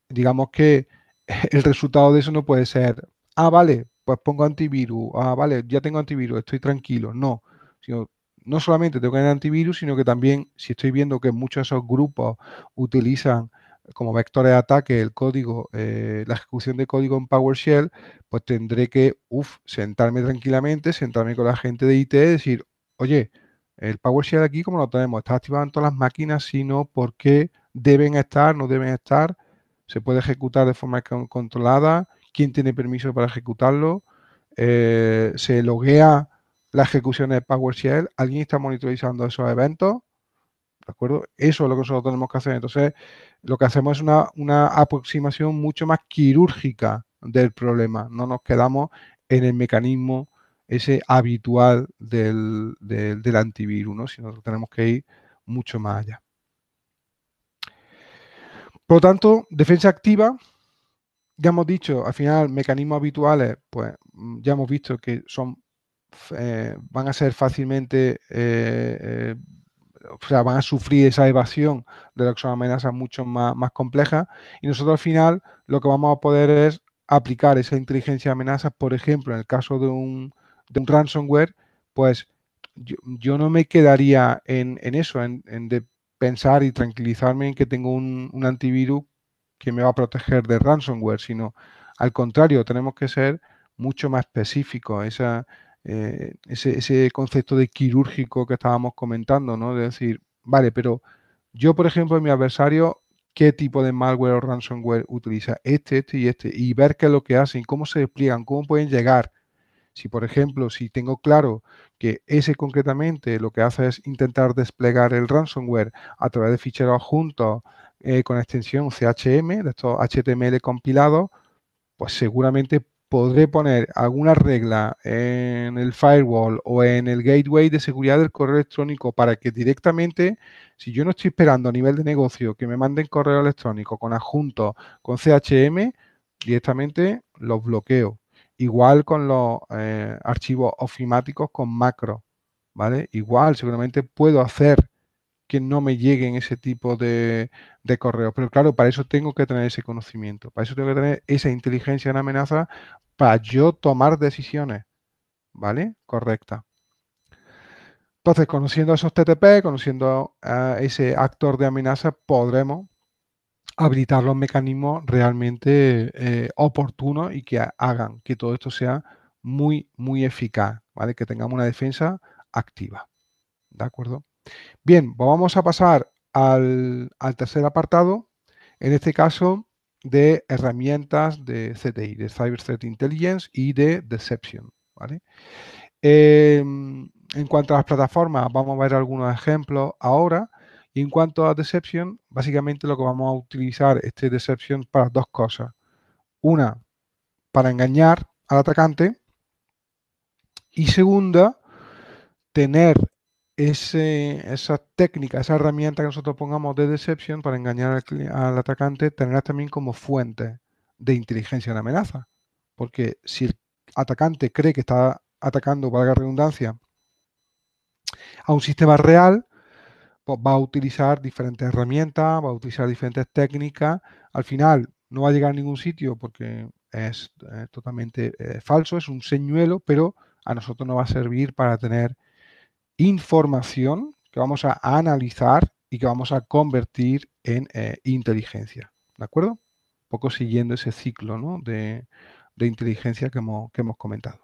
digamos que el resultado de eso no puede ser, ah, vale, pues pongo antivirus, ah, vale, ya tengo antivirus, estoy tranquilo. No, sino, no solamente tengo que tener antivirus, sino que también si estoy viendo que muchos de esos grupos utilizan como vectores de ataque el código, eh, la ejecución de código en PowerShell, pues tendré que, uff, sentarme tranquilamente, sentarme con la gente de IT decir, oye, el PowerShell aquí, como lo tenemos, está activado en todas las máquinas, sino por qué deben estar, no deben estar, se puede ejecutar de forma controlada, quién tiene permiso para ejecutarlo, eh, se loguea la ejecución de PowerShell, alguien está monitorizando esos eventos, ¿de acuerdo? Eso es lo que nosotros tenemos que hacer. Entonces, lo que hacemos es una, una aproximación mucho más quirúrgica del problema, no nos quedamos en el mecanismo ese habitual del, antivirus, ¿no? sino que tenemos que ir mucho más allá. Por lo tanto, defensa activa, ya hemos dicho, al final, mecanismos habituales, pues mm, ya hemos visto que son, eh, van a ser fácilmente, eh, eh, o sea, van a sufrir esa evasión de lo que son amenazas mucho más, más complejas. Y nosotros al final lo que vamos a poder es aplicar esa inteligencia de amenazas, por ejemplo, en el caso de un, de un ransomware, pues yo, no me quedaría en, eso, en, de pensar y tranquilizarme en que tengo un, antivirus que me va a proteger de ransomware, sino al contrario, tenemos que ser mucho más específicos. Esa, eh, ese, ese, concepto de quirúrgico que estábamos comentando, ¿no? De decir, vale, pero yo, por ejemplo, en mi adversario, ¿qué tipo de malware o ransomware utiliza? Este, este y este. Y ver qué es lo que hacen, cómo se despliegan, cómo pueden llegar si, por ejemplo, si tengo claro que ese concretamente lo que hace es intentar desplegar el ransomware a través de ficheros adjuntos eh, con extensión CHM, de estos HTML compilados, pues seguramente podré poner alguna regla en el firewall o en el gateway de seguridad del correo electrónico para que directamente, si yo no estoy esperando a nivel de negocio que me manden correo electrónico con adjunto, con CHM, directamente los bloqueo. Igual con los eh, archivos ofimáticos con macro, ¿vale? Igual, seguramente puedo hacer que no me lleguen ese tipo de, correos. Pero claro, para eso tengo que tener ese conocimiento, para eso tengo que tener esa inteligencia en amenaza para yo tomar decisiones, ¿vale? Correcta. Entonces, conociendo esos TTP, conociendo a ese actor de amenaza, podremos habilitar los mecanismos realmente eh, oportunos y que hagan que todo esto sea muy, muy eficaz, ¿vale? Que tengamos una defensa activa. ¿De acuerdo? Bien, pues vamos a pasar al, tercer apartado, en este caso de herramientas de CTI, de Cyber Threat Intelligence y de Deception. ¿vale? Em, en cuanto a las plataformas, vamos a ver algunos ejemplos ahora. Y en cuanto a Deception, básicamente lo que vamos a utilizar este Deception para dos cosas. Una, para engañar al atacante. Y segunda, tener esa técnica, esa herramienta que nosotros pongamos de deception para engañar al, atacante, tenerla también como fuente de inteligencia de amenaza. Porque si el atacante cree que está atacando, valga redundancia, a un sistema real, va a utilizar diferentes herramientas, va a utilizar diferentes técnicas. Al final no va a llegar a ningún sitio porque es eh, totalmente eh, falso, es un señuelo, pero a nosotros nos va a servir para tener información que vamos a analizar y que vamos a convertir en eh, inteligencia. ¿De acuerdo? Un poco siguiendo ese ciclo de, inteligencia que hemos, comentado.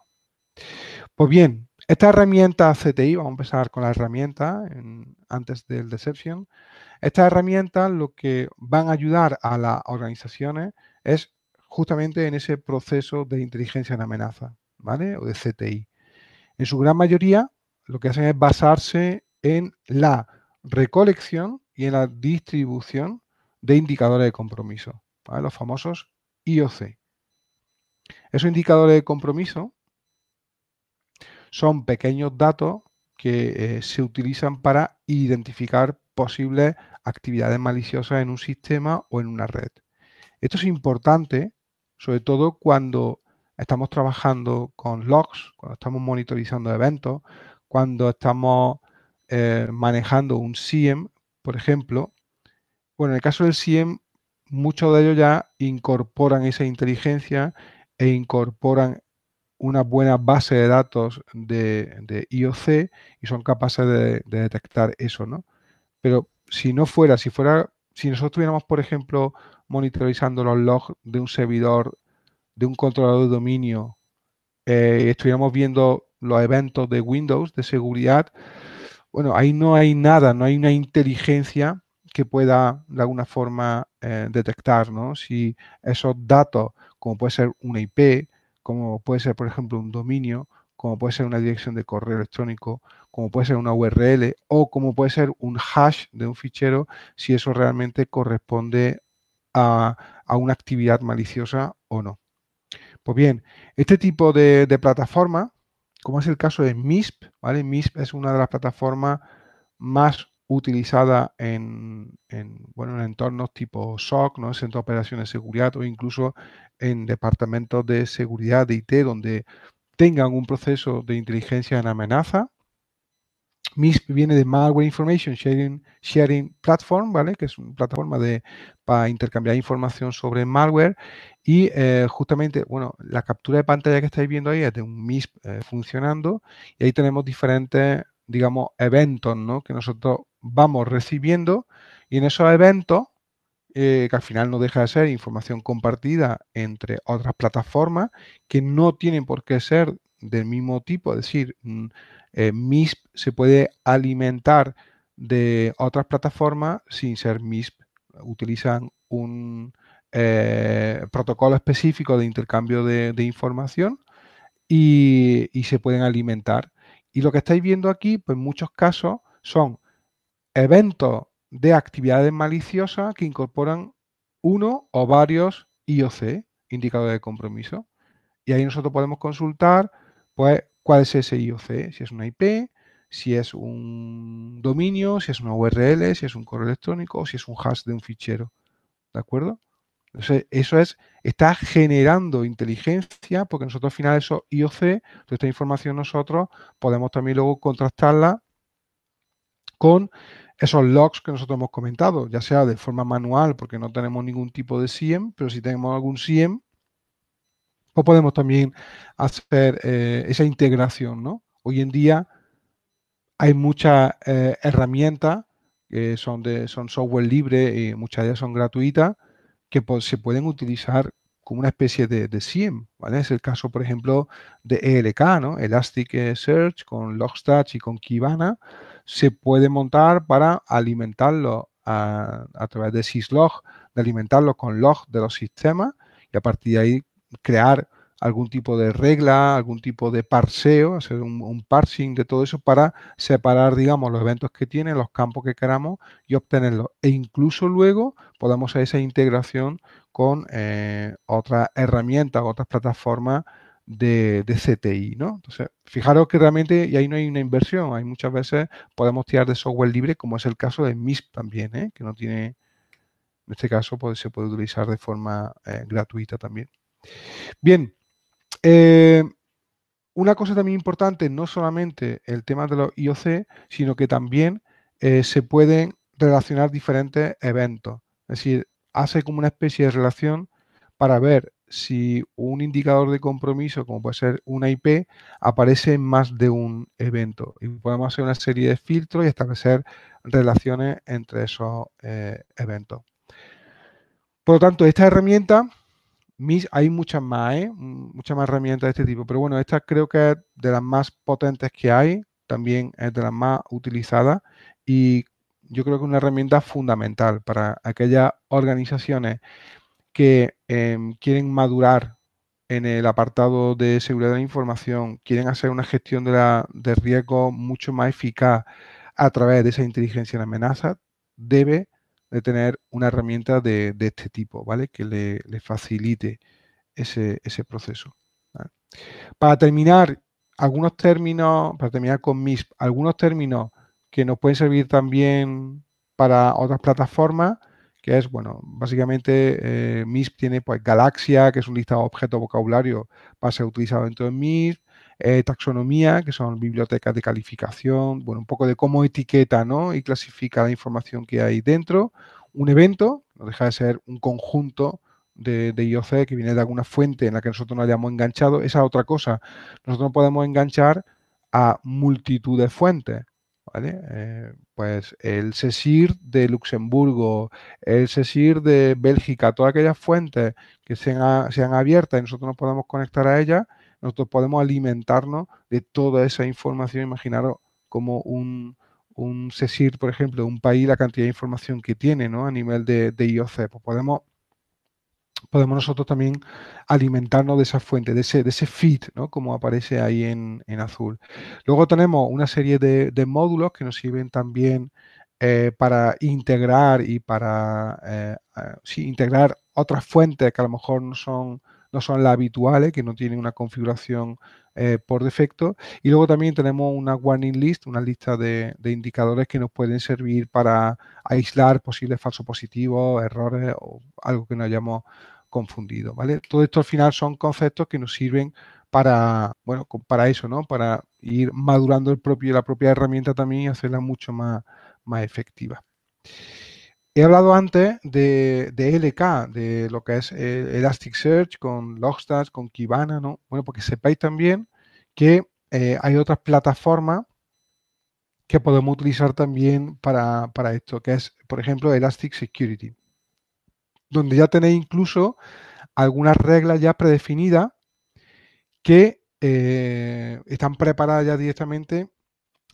Pues bien, esta herramienta CTI, vamos a empezar con la herramienta antes del Deception. Estas herramientas lo que van a ayudar a las organizaciones es justamente en ese proceso de inteligencia en amenaza, ¿vale? O de CTI. En su gran mayoría lo que hacen es basarse en la recolección y en la distribución de indicadores de compromiso, los famosos IOC. Esos indicadores de compromiso son pequeños datos que eh, se utilizan para identificar posibles actividades maliciosas en un sistema o en una red. Esto es importante, sobre todo cuando estamos trabajando con logs, cuando estamos monitorizando eventos, cuando estamos eh, manejando un SIEM, por ejemplo, bueno, en el caso del SIEM, muchos de ellos ya incorporan esa inteligencia e incorporan una buena base de datos de, IOC y son capaces de, detectar eso, ¿no? Pero si no fuera, si fuera, si nosotros estuviéramos, por ejemplo, monitorizando los logs de un servidor, de un controlador de dominio, eh, estuviéramos viendo los eventos de Windows de seguridad, bueno, ahí no hay nada, no hay una inteligencia que pueda de alguna forma eh, detectar, ¿no? Si esos datos, como puede ser una IP, como puede ser, por ejemplo, un dominio, como puede ser una dirección de correo electrónico, como puede ser una URL o como puede ser un hash de un fichero, si eso realmente corresponde a, una actividad maliciosa o no. Pues bien, este tipo de plataforma como es el caso de MISP, ¿vale? MISP es una de las plataformas más utilizadas en, bueno, en entornos tipo SOC, ¿no? Centro de Operaciones de Seguridad o incluso en departamentos de seguridad de IT donde tengan un proceso de inteligencia en amenaza MISP viene de Malware Information Sharing, Sharing Platform, ¿vale? Que es una plataforma de, para intercambiar información sobre malware. Y eh, justamente, bueno, la captura de pantalla que estáis viendo ahí es de un MISP eh, funcionando. Y ahí tenemos diferentes, digamos, eventos, ¿no? Que nosotros vamos recibiendo. Y en esos eventos, eh, que al final no deja de ser información compartida entre otras plataformas, que no tienen por qué ser del mismo tipo, es decir, mm, eh, MISP se puede alimentar de otras plataformas sin ser MISP. Utilizan un eh, protocolo específico de intercambio de, información y, se pueden alimentar. Y lo que estáis viendo aquí, pues en muchos casos son eventos de actividades maliciosas que incorporan uno o varios IOC, indicadores de compromiso. Y ahí nosotros podemos consultar, pues, cuál es ese IOC, si es una IP, si es un dominio, si es una URL, si es un correo electrónico o si es un hash de un fichero. ¿De acuerdo? Entonces, eso es, está generando inteligencia porque nosotros al final eso IOC, toda esta información nosotros podemos también luego contrastarla con esos logs que nosotros hemos comentado, ya sea de forma manual porque no tenemos ningún tipo de SIEM, pero si tenemos algún SIEM, pues podemos también hacer eh, esa integración, ¿no? Hoy en día hay muchas eh, herramientas que son, de, son software libre y muchas de ellas son gratuitas que se pueden utilizar como una especie de, de, SIEM, ¿vale? Es el caso, por ejemplo, de ELK, ¿no? Elasticsearch con Logstash y con Kibana se puede montar para alimentarlo a, través de syslog, de alimentarlo con log de los sistemas y a partir de ahí crear algún tipo de regla, algún tipo de parseo, hacer un, parsing de todo eso para separar, digamos, los eventos que tiene, los campos que queramos y obtenerlos. E incluso luego podemos hacer esa integración con eh, otras herramientas, otras plataformas de, CTI, ¿no? Entonces, fijaros que realmente y ahí no hay una inversión, hay muchas veces podemos tirar de software libre, como es el caso de MISP también, ¿eh? que no tiene, en este caso pues, se puede utilizar de forma eh, gratuita también. Bien, eh, una cosa también importante, no solamente el tema de los IOC, sino que también se pueden relacionar diferentes eventos. Es decir, hace como una especie de relación para ver si un indicador de compromiso, como puede ser una IP, aparece en más de un evento. Y podemos hacer una serie de filtros y establecer relaciones entre esos eh, eventos. Por lo tanto, esta herramienta hay muchas más, ¿eh? muchas más herramientas de este tipo, pero bueno, esta creo que es de las más potentes que hay, también es de las más utilizadas y yo creo que es una herramienta fundamental para aquellas organizaciones que em, quieren madurar en el apartado de seguridad de la información, quieren hacer una gestión de, la, de riesgo mucho más eficaz a través de esa inteligencia de amenaza, debe de tener una herramienta de, este tipo, ¿vale? Que le, facilite ese, proceso. Para terminar, algunos términos, para terminar con MISP, algunos términos que nos pueden servir también para otras plataformas, que es, bueno, básicamente eh, MISP tiene pues Galaxia, que es un listado de objetos vocabulario para ser utilizado dentro de MISP, eh, taxonomía, que son bibliotecas de calificación, bueno, un poco de cómo etiqueta ¿no? y clasifica la información que hay dentro. Un evento, no deja de ser un conjunto de, IOC que viene de alguna fuente en la que nosotros nos hayamos enganchado. Esa es otra cosa. Nosotros no podemos enganchar a multitud de fuentes. ¿Vale? Eh, pues el CESIR de Luxemburgo, el CESIR de Bélgica, todas aquellas fuentes que sean, sean abiertas y nosotros nos podemos conectar a ellas, nosotros podemos alimentarnos de toda esa información. Imaginaros como un, un CESIR, por ejemplo, de un país, la cantidad de información que tiene ¿no? a nivel de, IOC. Pues podemos, podemos nosotros también alimentarnos de esa fuente, de ese, de ese feed, ¿no? como aparece ahí en, azul. Luego tenemos una serie de, módulos que nos sirven también eh, para integrar y para eh, integrar otras fuentes que a lo mejor no son no son las habituales, que no tienen una configuración eh, por defecto. Y luego también tenemos una warning list, una lista de, indicadores que nos pueden servir para aislar posibles falsos positivos, errores o algo que nos hayamos confundido. ¿vale? Todo esto al final son conceptos que nos sirven para, bueno, para eso, ¿no? Para ir madurando el propio, la propia herramienta también y hacerla mucho más, más efectiva. He hablado antes de, LK, de lo que es eh, Elasticsearch con Logstash, con Kibana, ¿no? Bueno, porque sepáis también que eh, hay otras plataformas que podemos utilizar también para, esto, que es, por ejemplo, Elastic Security, donde ya tenéis incluso algunas reglas ya predefinidas que eh, están preparadas ya directamente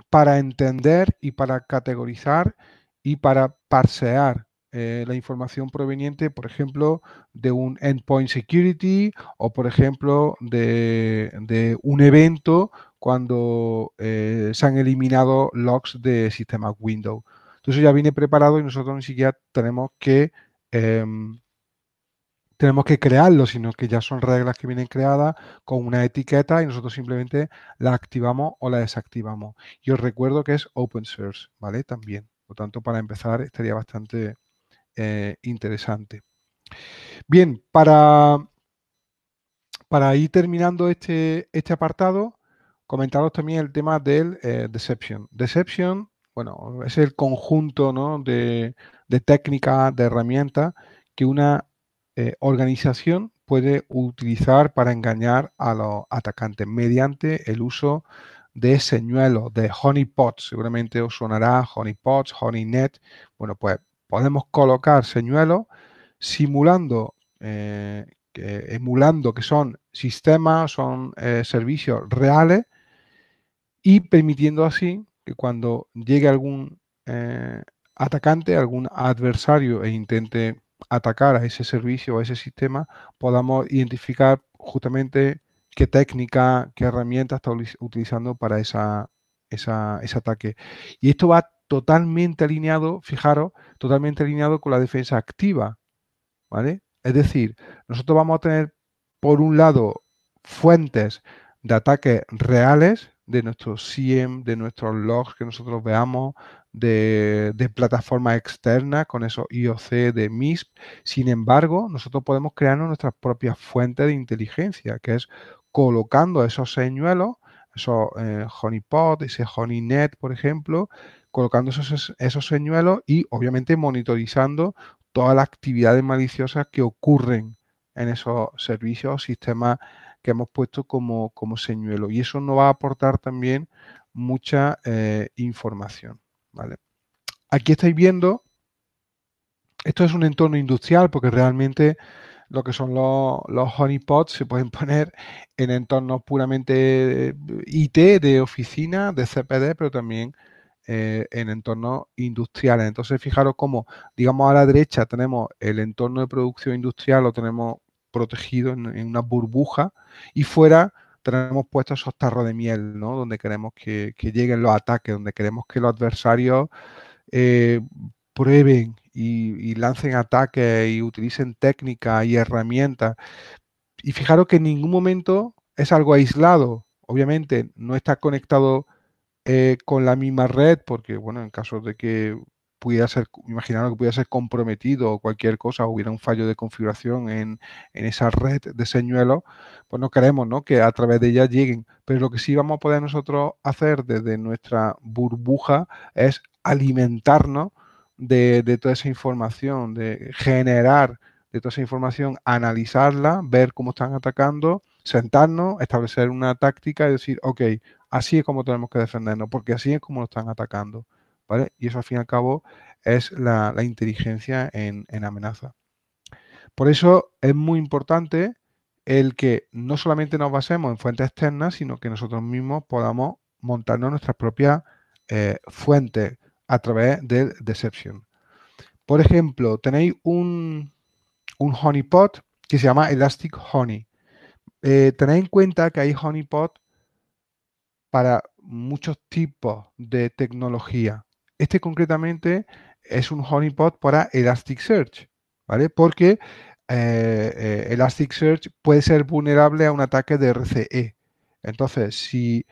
para entender y para categorizar y para parsear eh, la información proveniente, por ejemplo, de un endpoint security o, por ejemplo, de, un evento cuando eh, se han eliminado logs de sistemas Windows. Entonces ya viene preparado y nosotros ni siquiera tenemos que em, tenemos que crearlo, sino que ya son reglas que vienen creadas con una etiqueta y nosotros simplemente la activamos o la desactivamos. Y os recuerdo que es open source, ¿vale? También. Por tanto, para empezar estaría bastante eh, interesante. Bien, para, para ir terminando este, este apartado, comentaros también el tema del eh, Deception. Deception, bueno, es el conjunto de, de técnicas, de herramientas que una eh, organización puede utilizar para engañar a los atacantes mediante el uso de señuelos, de honeypots. Seguramente os sonará honeypots, honeynet. Bueno, pues podemos colocar señuelos simulando, eh, emulando que son sistemas, son eh, servicios reales y permitiendo así que cuando llegue algún atacante, algún adversario e intente atacar a ese servicio o a ese sistema, podamos identificar justamente qué técnica, qué herramienta está utilizando para esa, ese ataque. Y esto va totalmente alineado, fijaros, totalmente alineado con la defensa activa. ¿Vale? Es decir, nosotros vamos a tener, por un lado, fuentes de ataques reales de nuestros SIEM, de nuestros logs que nosotros veamos, de, plataformas externas con esos IOC de MISP. Sin embargo, nosotros podemos crear nuestras propias fuentes de inteligencia, que es colocando esos señuelos, esos eh, honeypot, ese honeynet, por ejemplo, colocando esos, esos señuelos y obviamente monitorizando todas las actividades maliciosas que ocurren en esos servicios o sistemas que hemos puesto como, como señuelo. Y eso nos va a aportar también mucha eh, información. ¿vale? Aquí estáis viendo, esto es un entorno industrial porque realmente lo que son los, honeypots se pueden poner en entornos puramente eh, IT, de oficina, de CPD, pero también eh, en entornos industriales. Entonces, fijaros cómo, digamos, a la derecha tenemos el entorno de producción industrial, lo tenemos protegido en, una burbuja y fuera tenemos puestos esos tarros de miel, ¿no? Donde queremos que, lleguen los ataques, donde queremos que los adversarios eh, prueben y, lancen ataques y utilicen técnicas y herramientas. Y fijaros que en ningún momento es algo aislado. Obviamente no está conectado eh, con la misma red, porque, bueno, en caso de que pudiera ser, imaginaros que pudiera ser comprometido o cualquier cosa, hubiera un fallo de configuración en, esa red de señuelos, pues no queremos ¿no? que a través de ella lleguen. Pero lo que sí vamos a poder nosotros hacer desde nuestra burbuja es alimentarnos de, toda esa información, de generar de toda esa información, analizarla, ver cómo están atacando, sentarnos, establecer una táctica y decir, ok, así es como tenemos que defendernos, porque así es como nos están atacando. Y eso al fin y al cabo es la, inteligencia en, amenaza. Por eso es muy importante el que no solamente nos basemos en fuentes externas, sino que nosotros mismos podamos montarnos nuestras propias eh, fuentes a través del Deception. Por ejemplo, tenéis un, honeypot que se llama Elastic Honey. Eh, tenéis en cuenta que hay honeypot para muchos tipos de tecnología. Este concretamente es un honeypot para Elasticsearch, ¿vale? Porque eh, eh, Elasticsearch puede ser vulnerable a un ataque de RCE. Entonces, si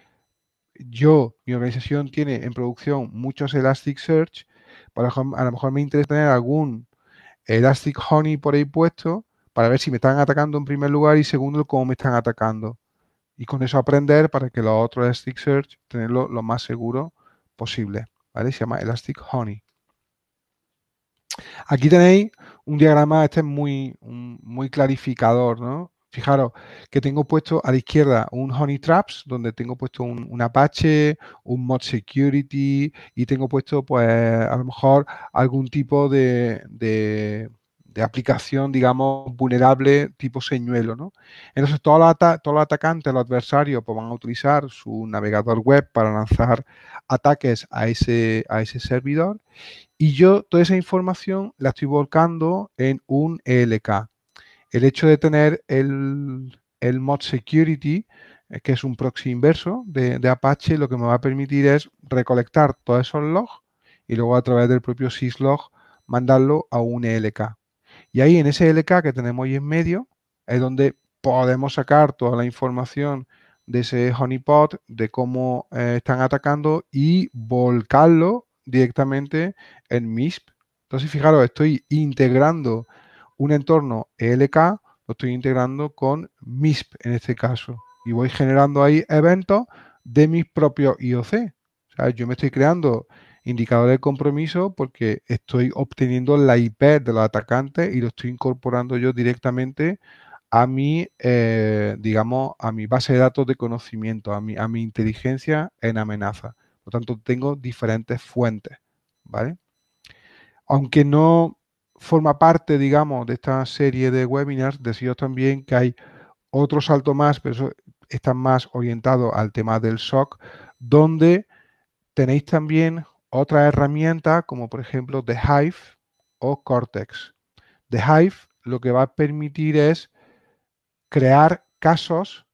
yo, mi organización tiene en producción muchos Elasticsearch, a lo mejor me interesa tener algún Elastic Honey por ahí puesto para ver si me están atacando en primer lugar y segundo, cómo me están atacando. Y con eso aprender para que los otros Elasticsearch tenerlo lo más seguro posible. Se llama Elastic Honey. Aquí tenéis un diagrama, este es muy, muy clarificador, ¿no? Fijaros que tengo puesto a la izquierda un Honey Traps, donde tengo puesto un, Apache, un Mod Security y tengo puesto, pues, a lo mejor algún tipo de de aplicación, digamos, vulnerable tipo señuelo, ¿no? Entonces, todos los, los atacantes, los adversarios, pues van a utilizar su navegador web para lanzar ataques a ese, a ese servidor y yo toda esa información la estoy volcando en un ELK. El hecho de tener el, mod security, eh, que es un proxy inverso de, Apache, lo que me va a permitir es recolectar todos esos logs y luego a través del propio syslog mandarlo a un ELK. Y ahí en ese LK que tenemos ahí en medio es donde podemos sacar toda la información de ese honeypot, de cómo eh, están atacando y volcarlo directamente en MISP. Entonces, fijaros, estoy integrando un entorno ELK, lo estoy integrando con MISP en este caso. Y voy generando ahí eventos de mis propios IOC. O sea, yo me estoy creando indicadores de compromiso porque estoy obteniendo la IP de los atacantes y lo estoy incorporando yo directamente a mi, eh, digamos, a mi base de datos de conocimiento, a mi, a mi inteligencia en amenaza. Por lo tanto, tengo diferentes fuentes, ¿vale? Aunque no forma parte, digamos, de esta serie de webinars, deciros también que hay otro salto más, pero eso está más orientado al tema del SOC, donde tenéis también otra herramienta como por ejemplo The Hive o Cortex. The Hive lo que va a permitir es crear casos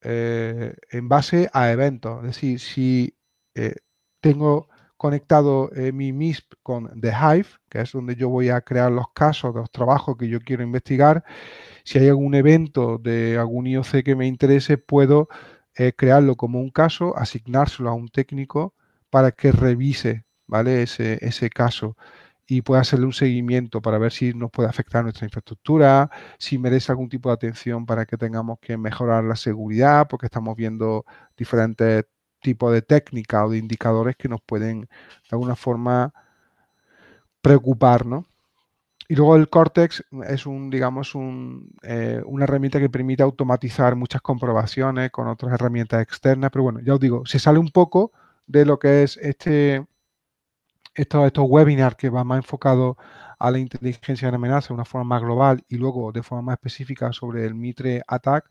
eh, en base a eventos. Es decir, si eh, tengo conectado eh, mi MISP con The Hive, que es donde yo voy a crear los casos de los trabajos que yo quiero investigar, si hay algún evento de algún IOC que me interese, puedo crearlo como un caso, asignárselo a un técnico para que revise ese caso y pueda hacerle un seguimiento para ver si nos puede afectar nuestra infraestructura, si merece algún tipo de atención para que tengamos que mejorar la seguridad, porque estamos viendo diferentes tipos de técnicas o de indicadores que nos pueden de alguna forma preocupar, ¿no? Y luego el Cortex es un, digamos, un, eh, una herramienta que permite automatizar muchas comprobaciones con otras herramientas externas, pero bueno, ya os digo, se sale un poco de lo que es este, estos, estos webinars que va más enfocado a la inteligencia de amenaza de una forma más global y luego de forma más específica sobre el Mitre Attack,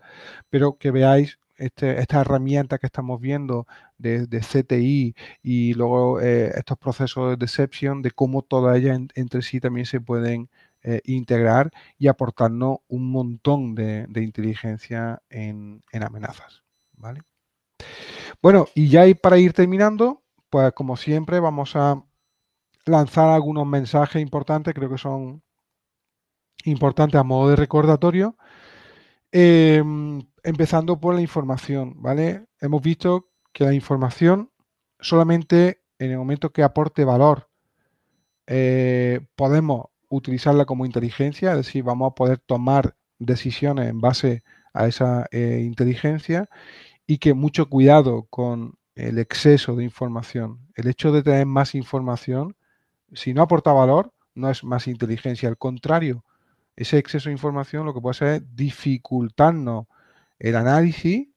pero que veáis este, esta herramienta que estamos viendo de, CTI y luego eh, estos procesos de deception, de cómo todas ellas entre sí también se pueden eh, integrar y aportarnos un montón de, inteligencia en, en amenazas. ¿vale? Bueno, y ya para ir terminando, pues como siempre vamos a lanzar algunos mensajes importantes, creo que son importantes a modo de recordatorio. Em, empezando por la información, ¿vale? Hemos visto que la información solamente en el momento que aporte valor eh, podemos utilizarla como inteligencia, es decir, vamos a poder tomar decisiones en base a esa eh, inteligencia y que mucho cuidado con el exceso de información. El hecho de tener más información, si no aporta valor, no es más inteligencia. Al contrario, ese exceso de información lo que puede hacer es dificultarnos el análisis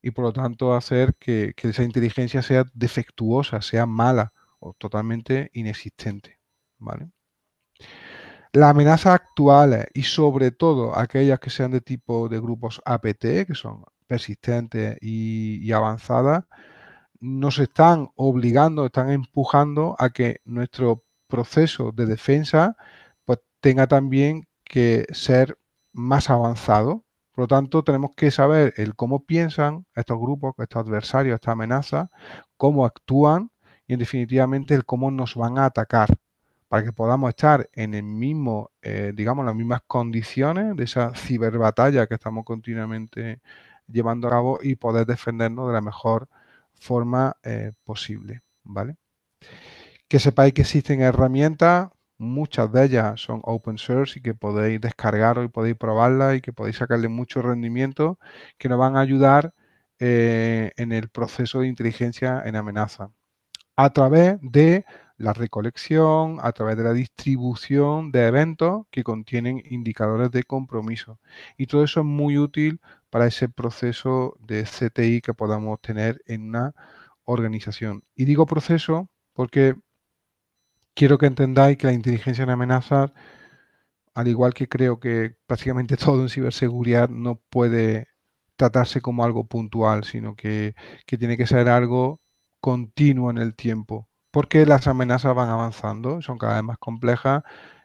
y por lo tanto hacer que, esa inteligencia sea defectuosa, sea mala o totalmente inexistente. ¿vale? Las amenazas actuales y sobre todo aquellas que sean de tipo de grupos APT, que son persistentes y, avanzadas, nos están obligando, están empujando a que nuestro proceso de defensa pues, tenga también que ser más avanzado. Por lo tanto, tenemos que saber el cómo piensan estos grupos, estos adversarios, estas amenazas, cómo actúan y, en definitivamente, el cómo nos van a atacar para que podamos estar en el mismo, eh, digamos, las mismas condiciones de esa ciberbatalla que estamos continuamente llevando a cabo y poder defendernos de la mejor forma eh, posible, ¿vale? Que sepáis que existen herramientas, muchas de ellas son open source y que podéis descargar y podéis probarlas y que podéis sacarle mucho rendimiento que nos van a ayudar eh, en el proceso de inteligencia en amenaza a través de la recolección, a través de la distribución de eventos que contienen indicadores de compromiso. Y todo eso es muy útil para ese proceso de CTI que podamos tener en una organización. Y digo proceso porque quiero que entendáis que la inteligencia en amenazas, al igual que creo que prácticamente todo en ciberseguridad no puede tratarse como algo puntual, sino que, que tiene que ser algo continuo en el tiempo. Porque las amenazas van avanzando, son cada vez más complejas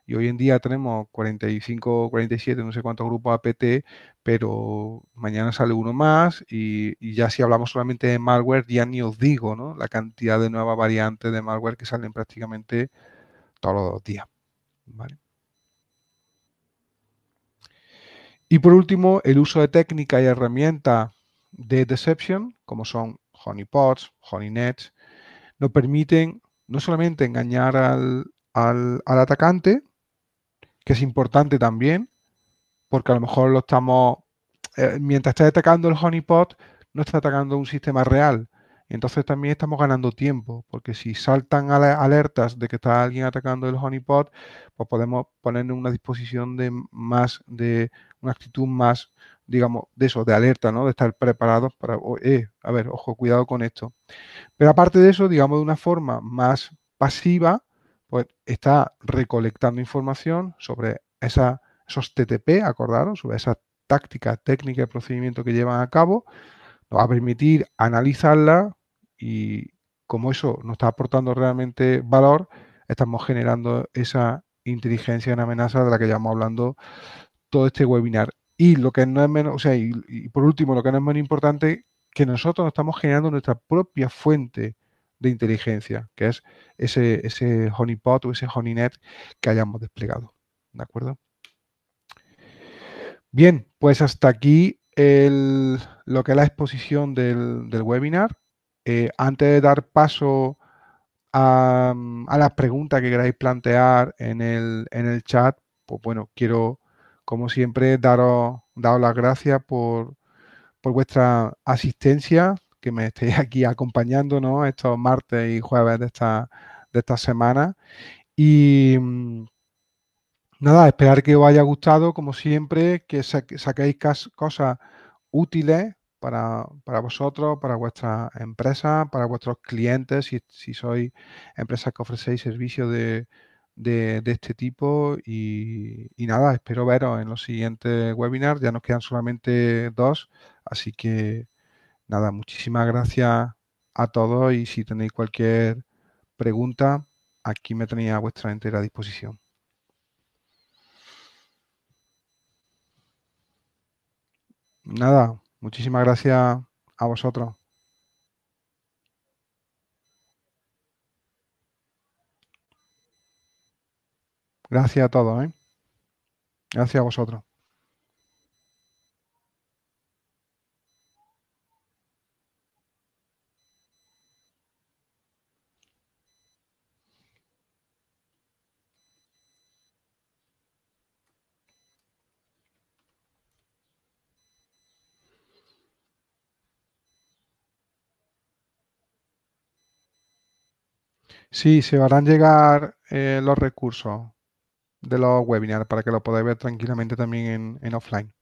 y hoy en día tenemos 45, 47, no sé cuántos grupos APT, pero mañana sale uno más y, ya si hablamos solamente de malware, ya ni os digo, ¿no? La cantidad de nuevas variantes de malware que salen prácticamente todos los días, ¿vale? Y por último, el uso de técnicas y herramientas de deception, como son honeypots, honeynets, nos permiten no solamente engañar al, al, atacante, que es importante también, porque a lo mejor lo estamos, eh, mientras está atacando el honeypot, no está atacando un sistema real. Entonces también estamos ganando tiempo, porque si saltan alertas de que está alguien atacando el honeypot, pues podemos poner en una disposición de más, de una actitud más, digamos, de eso, de alerta, ¿no? De estar preparados para, eh, a ver, ojo, cuidado con esto. Pero aparte de eso, digamos, de una forma más pasiva, pues está recolectando información sobre esa, esos TTP, acordaros, sobre esa táctica, técnica y procedimiento que llevan a cabo, nos va a permitir analizarla y como eso nos está aportando realmente valor, estamos generando esa inteligencia en amenaza de la que llevamos hablando todo este webinar. Y lo que no es menos, o sea, y, por último, lo que no es menos importante, que nosotros estamos generando nuestra propia fuente de inteligencia, que es ese, ese honeypot o ese honeynet que hayamos desplegado. ¿De acuerdo? Bien, pues hasta aquí lo que es la exposición del, webinar. Eh, antes de dar paso a, las preguntas que queráis plantear en el, en el chat, pues bueno, quiero, como siempre, daros, daros las gracias por, por vuestra asistencia, que me estéis aquí acompañando ¿no? estos martes y jueves de esta, de esta semana. Y mm, nada, esperar que os haya gustado, como siempre, que saquéis cosas útiles para, vosotros, para vuestra empresa, para vuestros clientes, si, si sois empresas que ofrecéis servicios de, este tipo. Y, y, nada, espero veros en los siguientes webinars. Ya nos quedan solamente dos, así que nada, muchísimas gracias a todos y si tenéis cualquier pregunta, aquí me tenéis a vuestra entera disposición. Nada, muchísimas gracias a vosotros. Gracias a todos. ¿eh? Gracias a vosotros. Sí, se a llegar eh, los recursos de los webinars para que lo podáis ver tranquilamente también en, offline.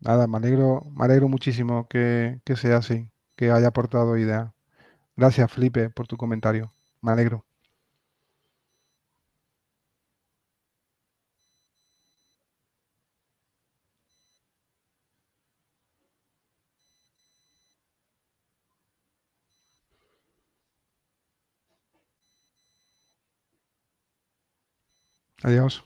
Nada, me alegro, me alegro muchísimo que, que sea así, que haya aportado idea. Gracias, Felipe, por tu comentario. Me alegro. Adiós.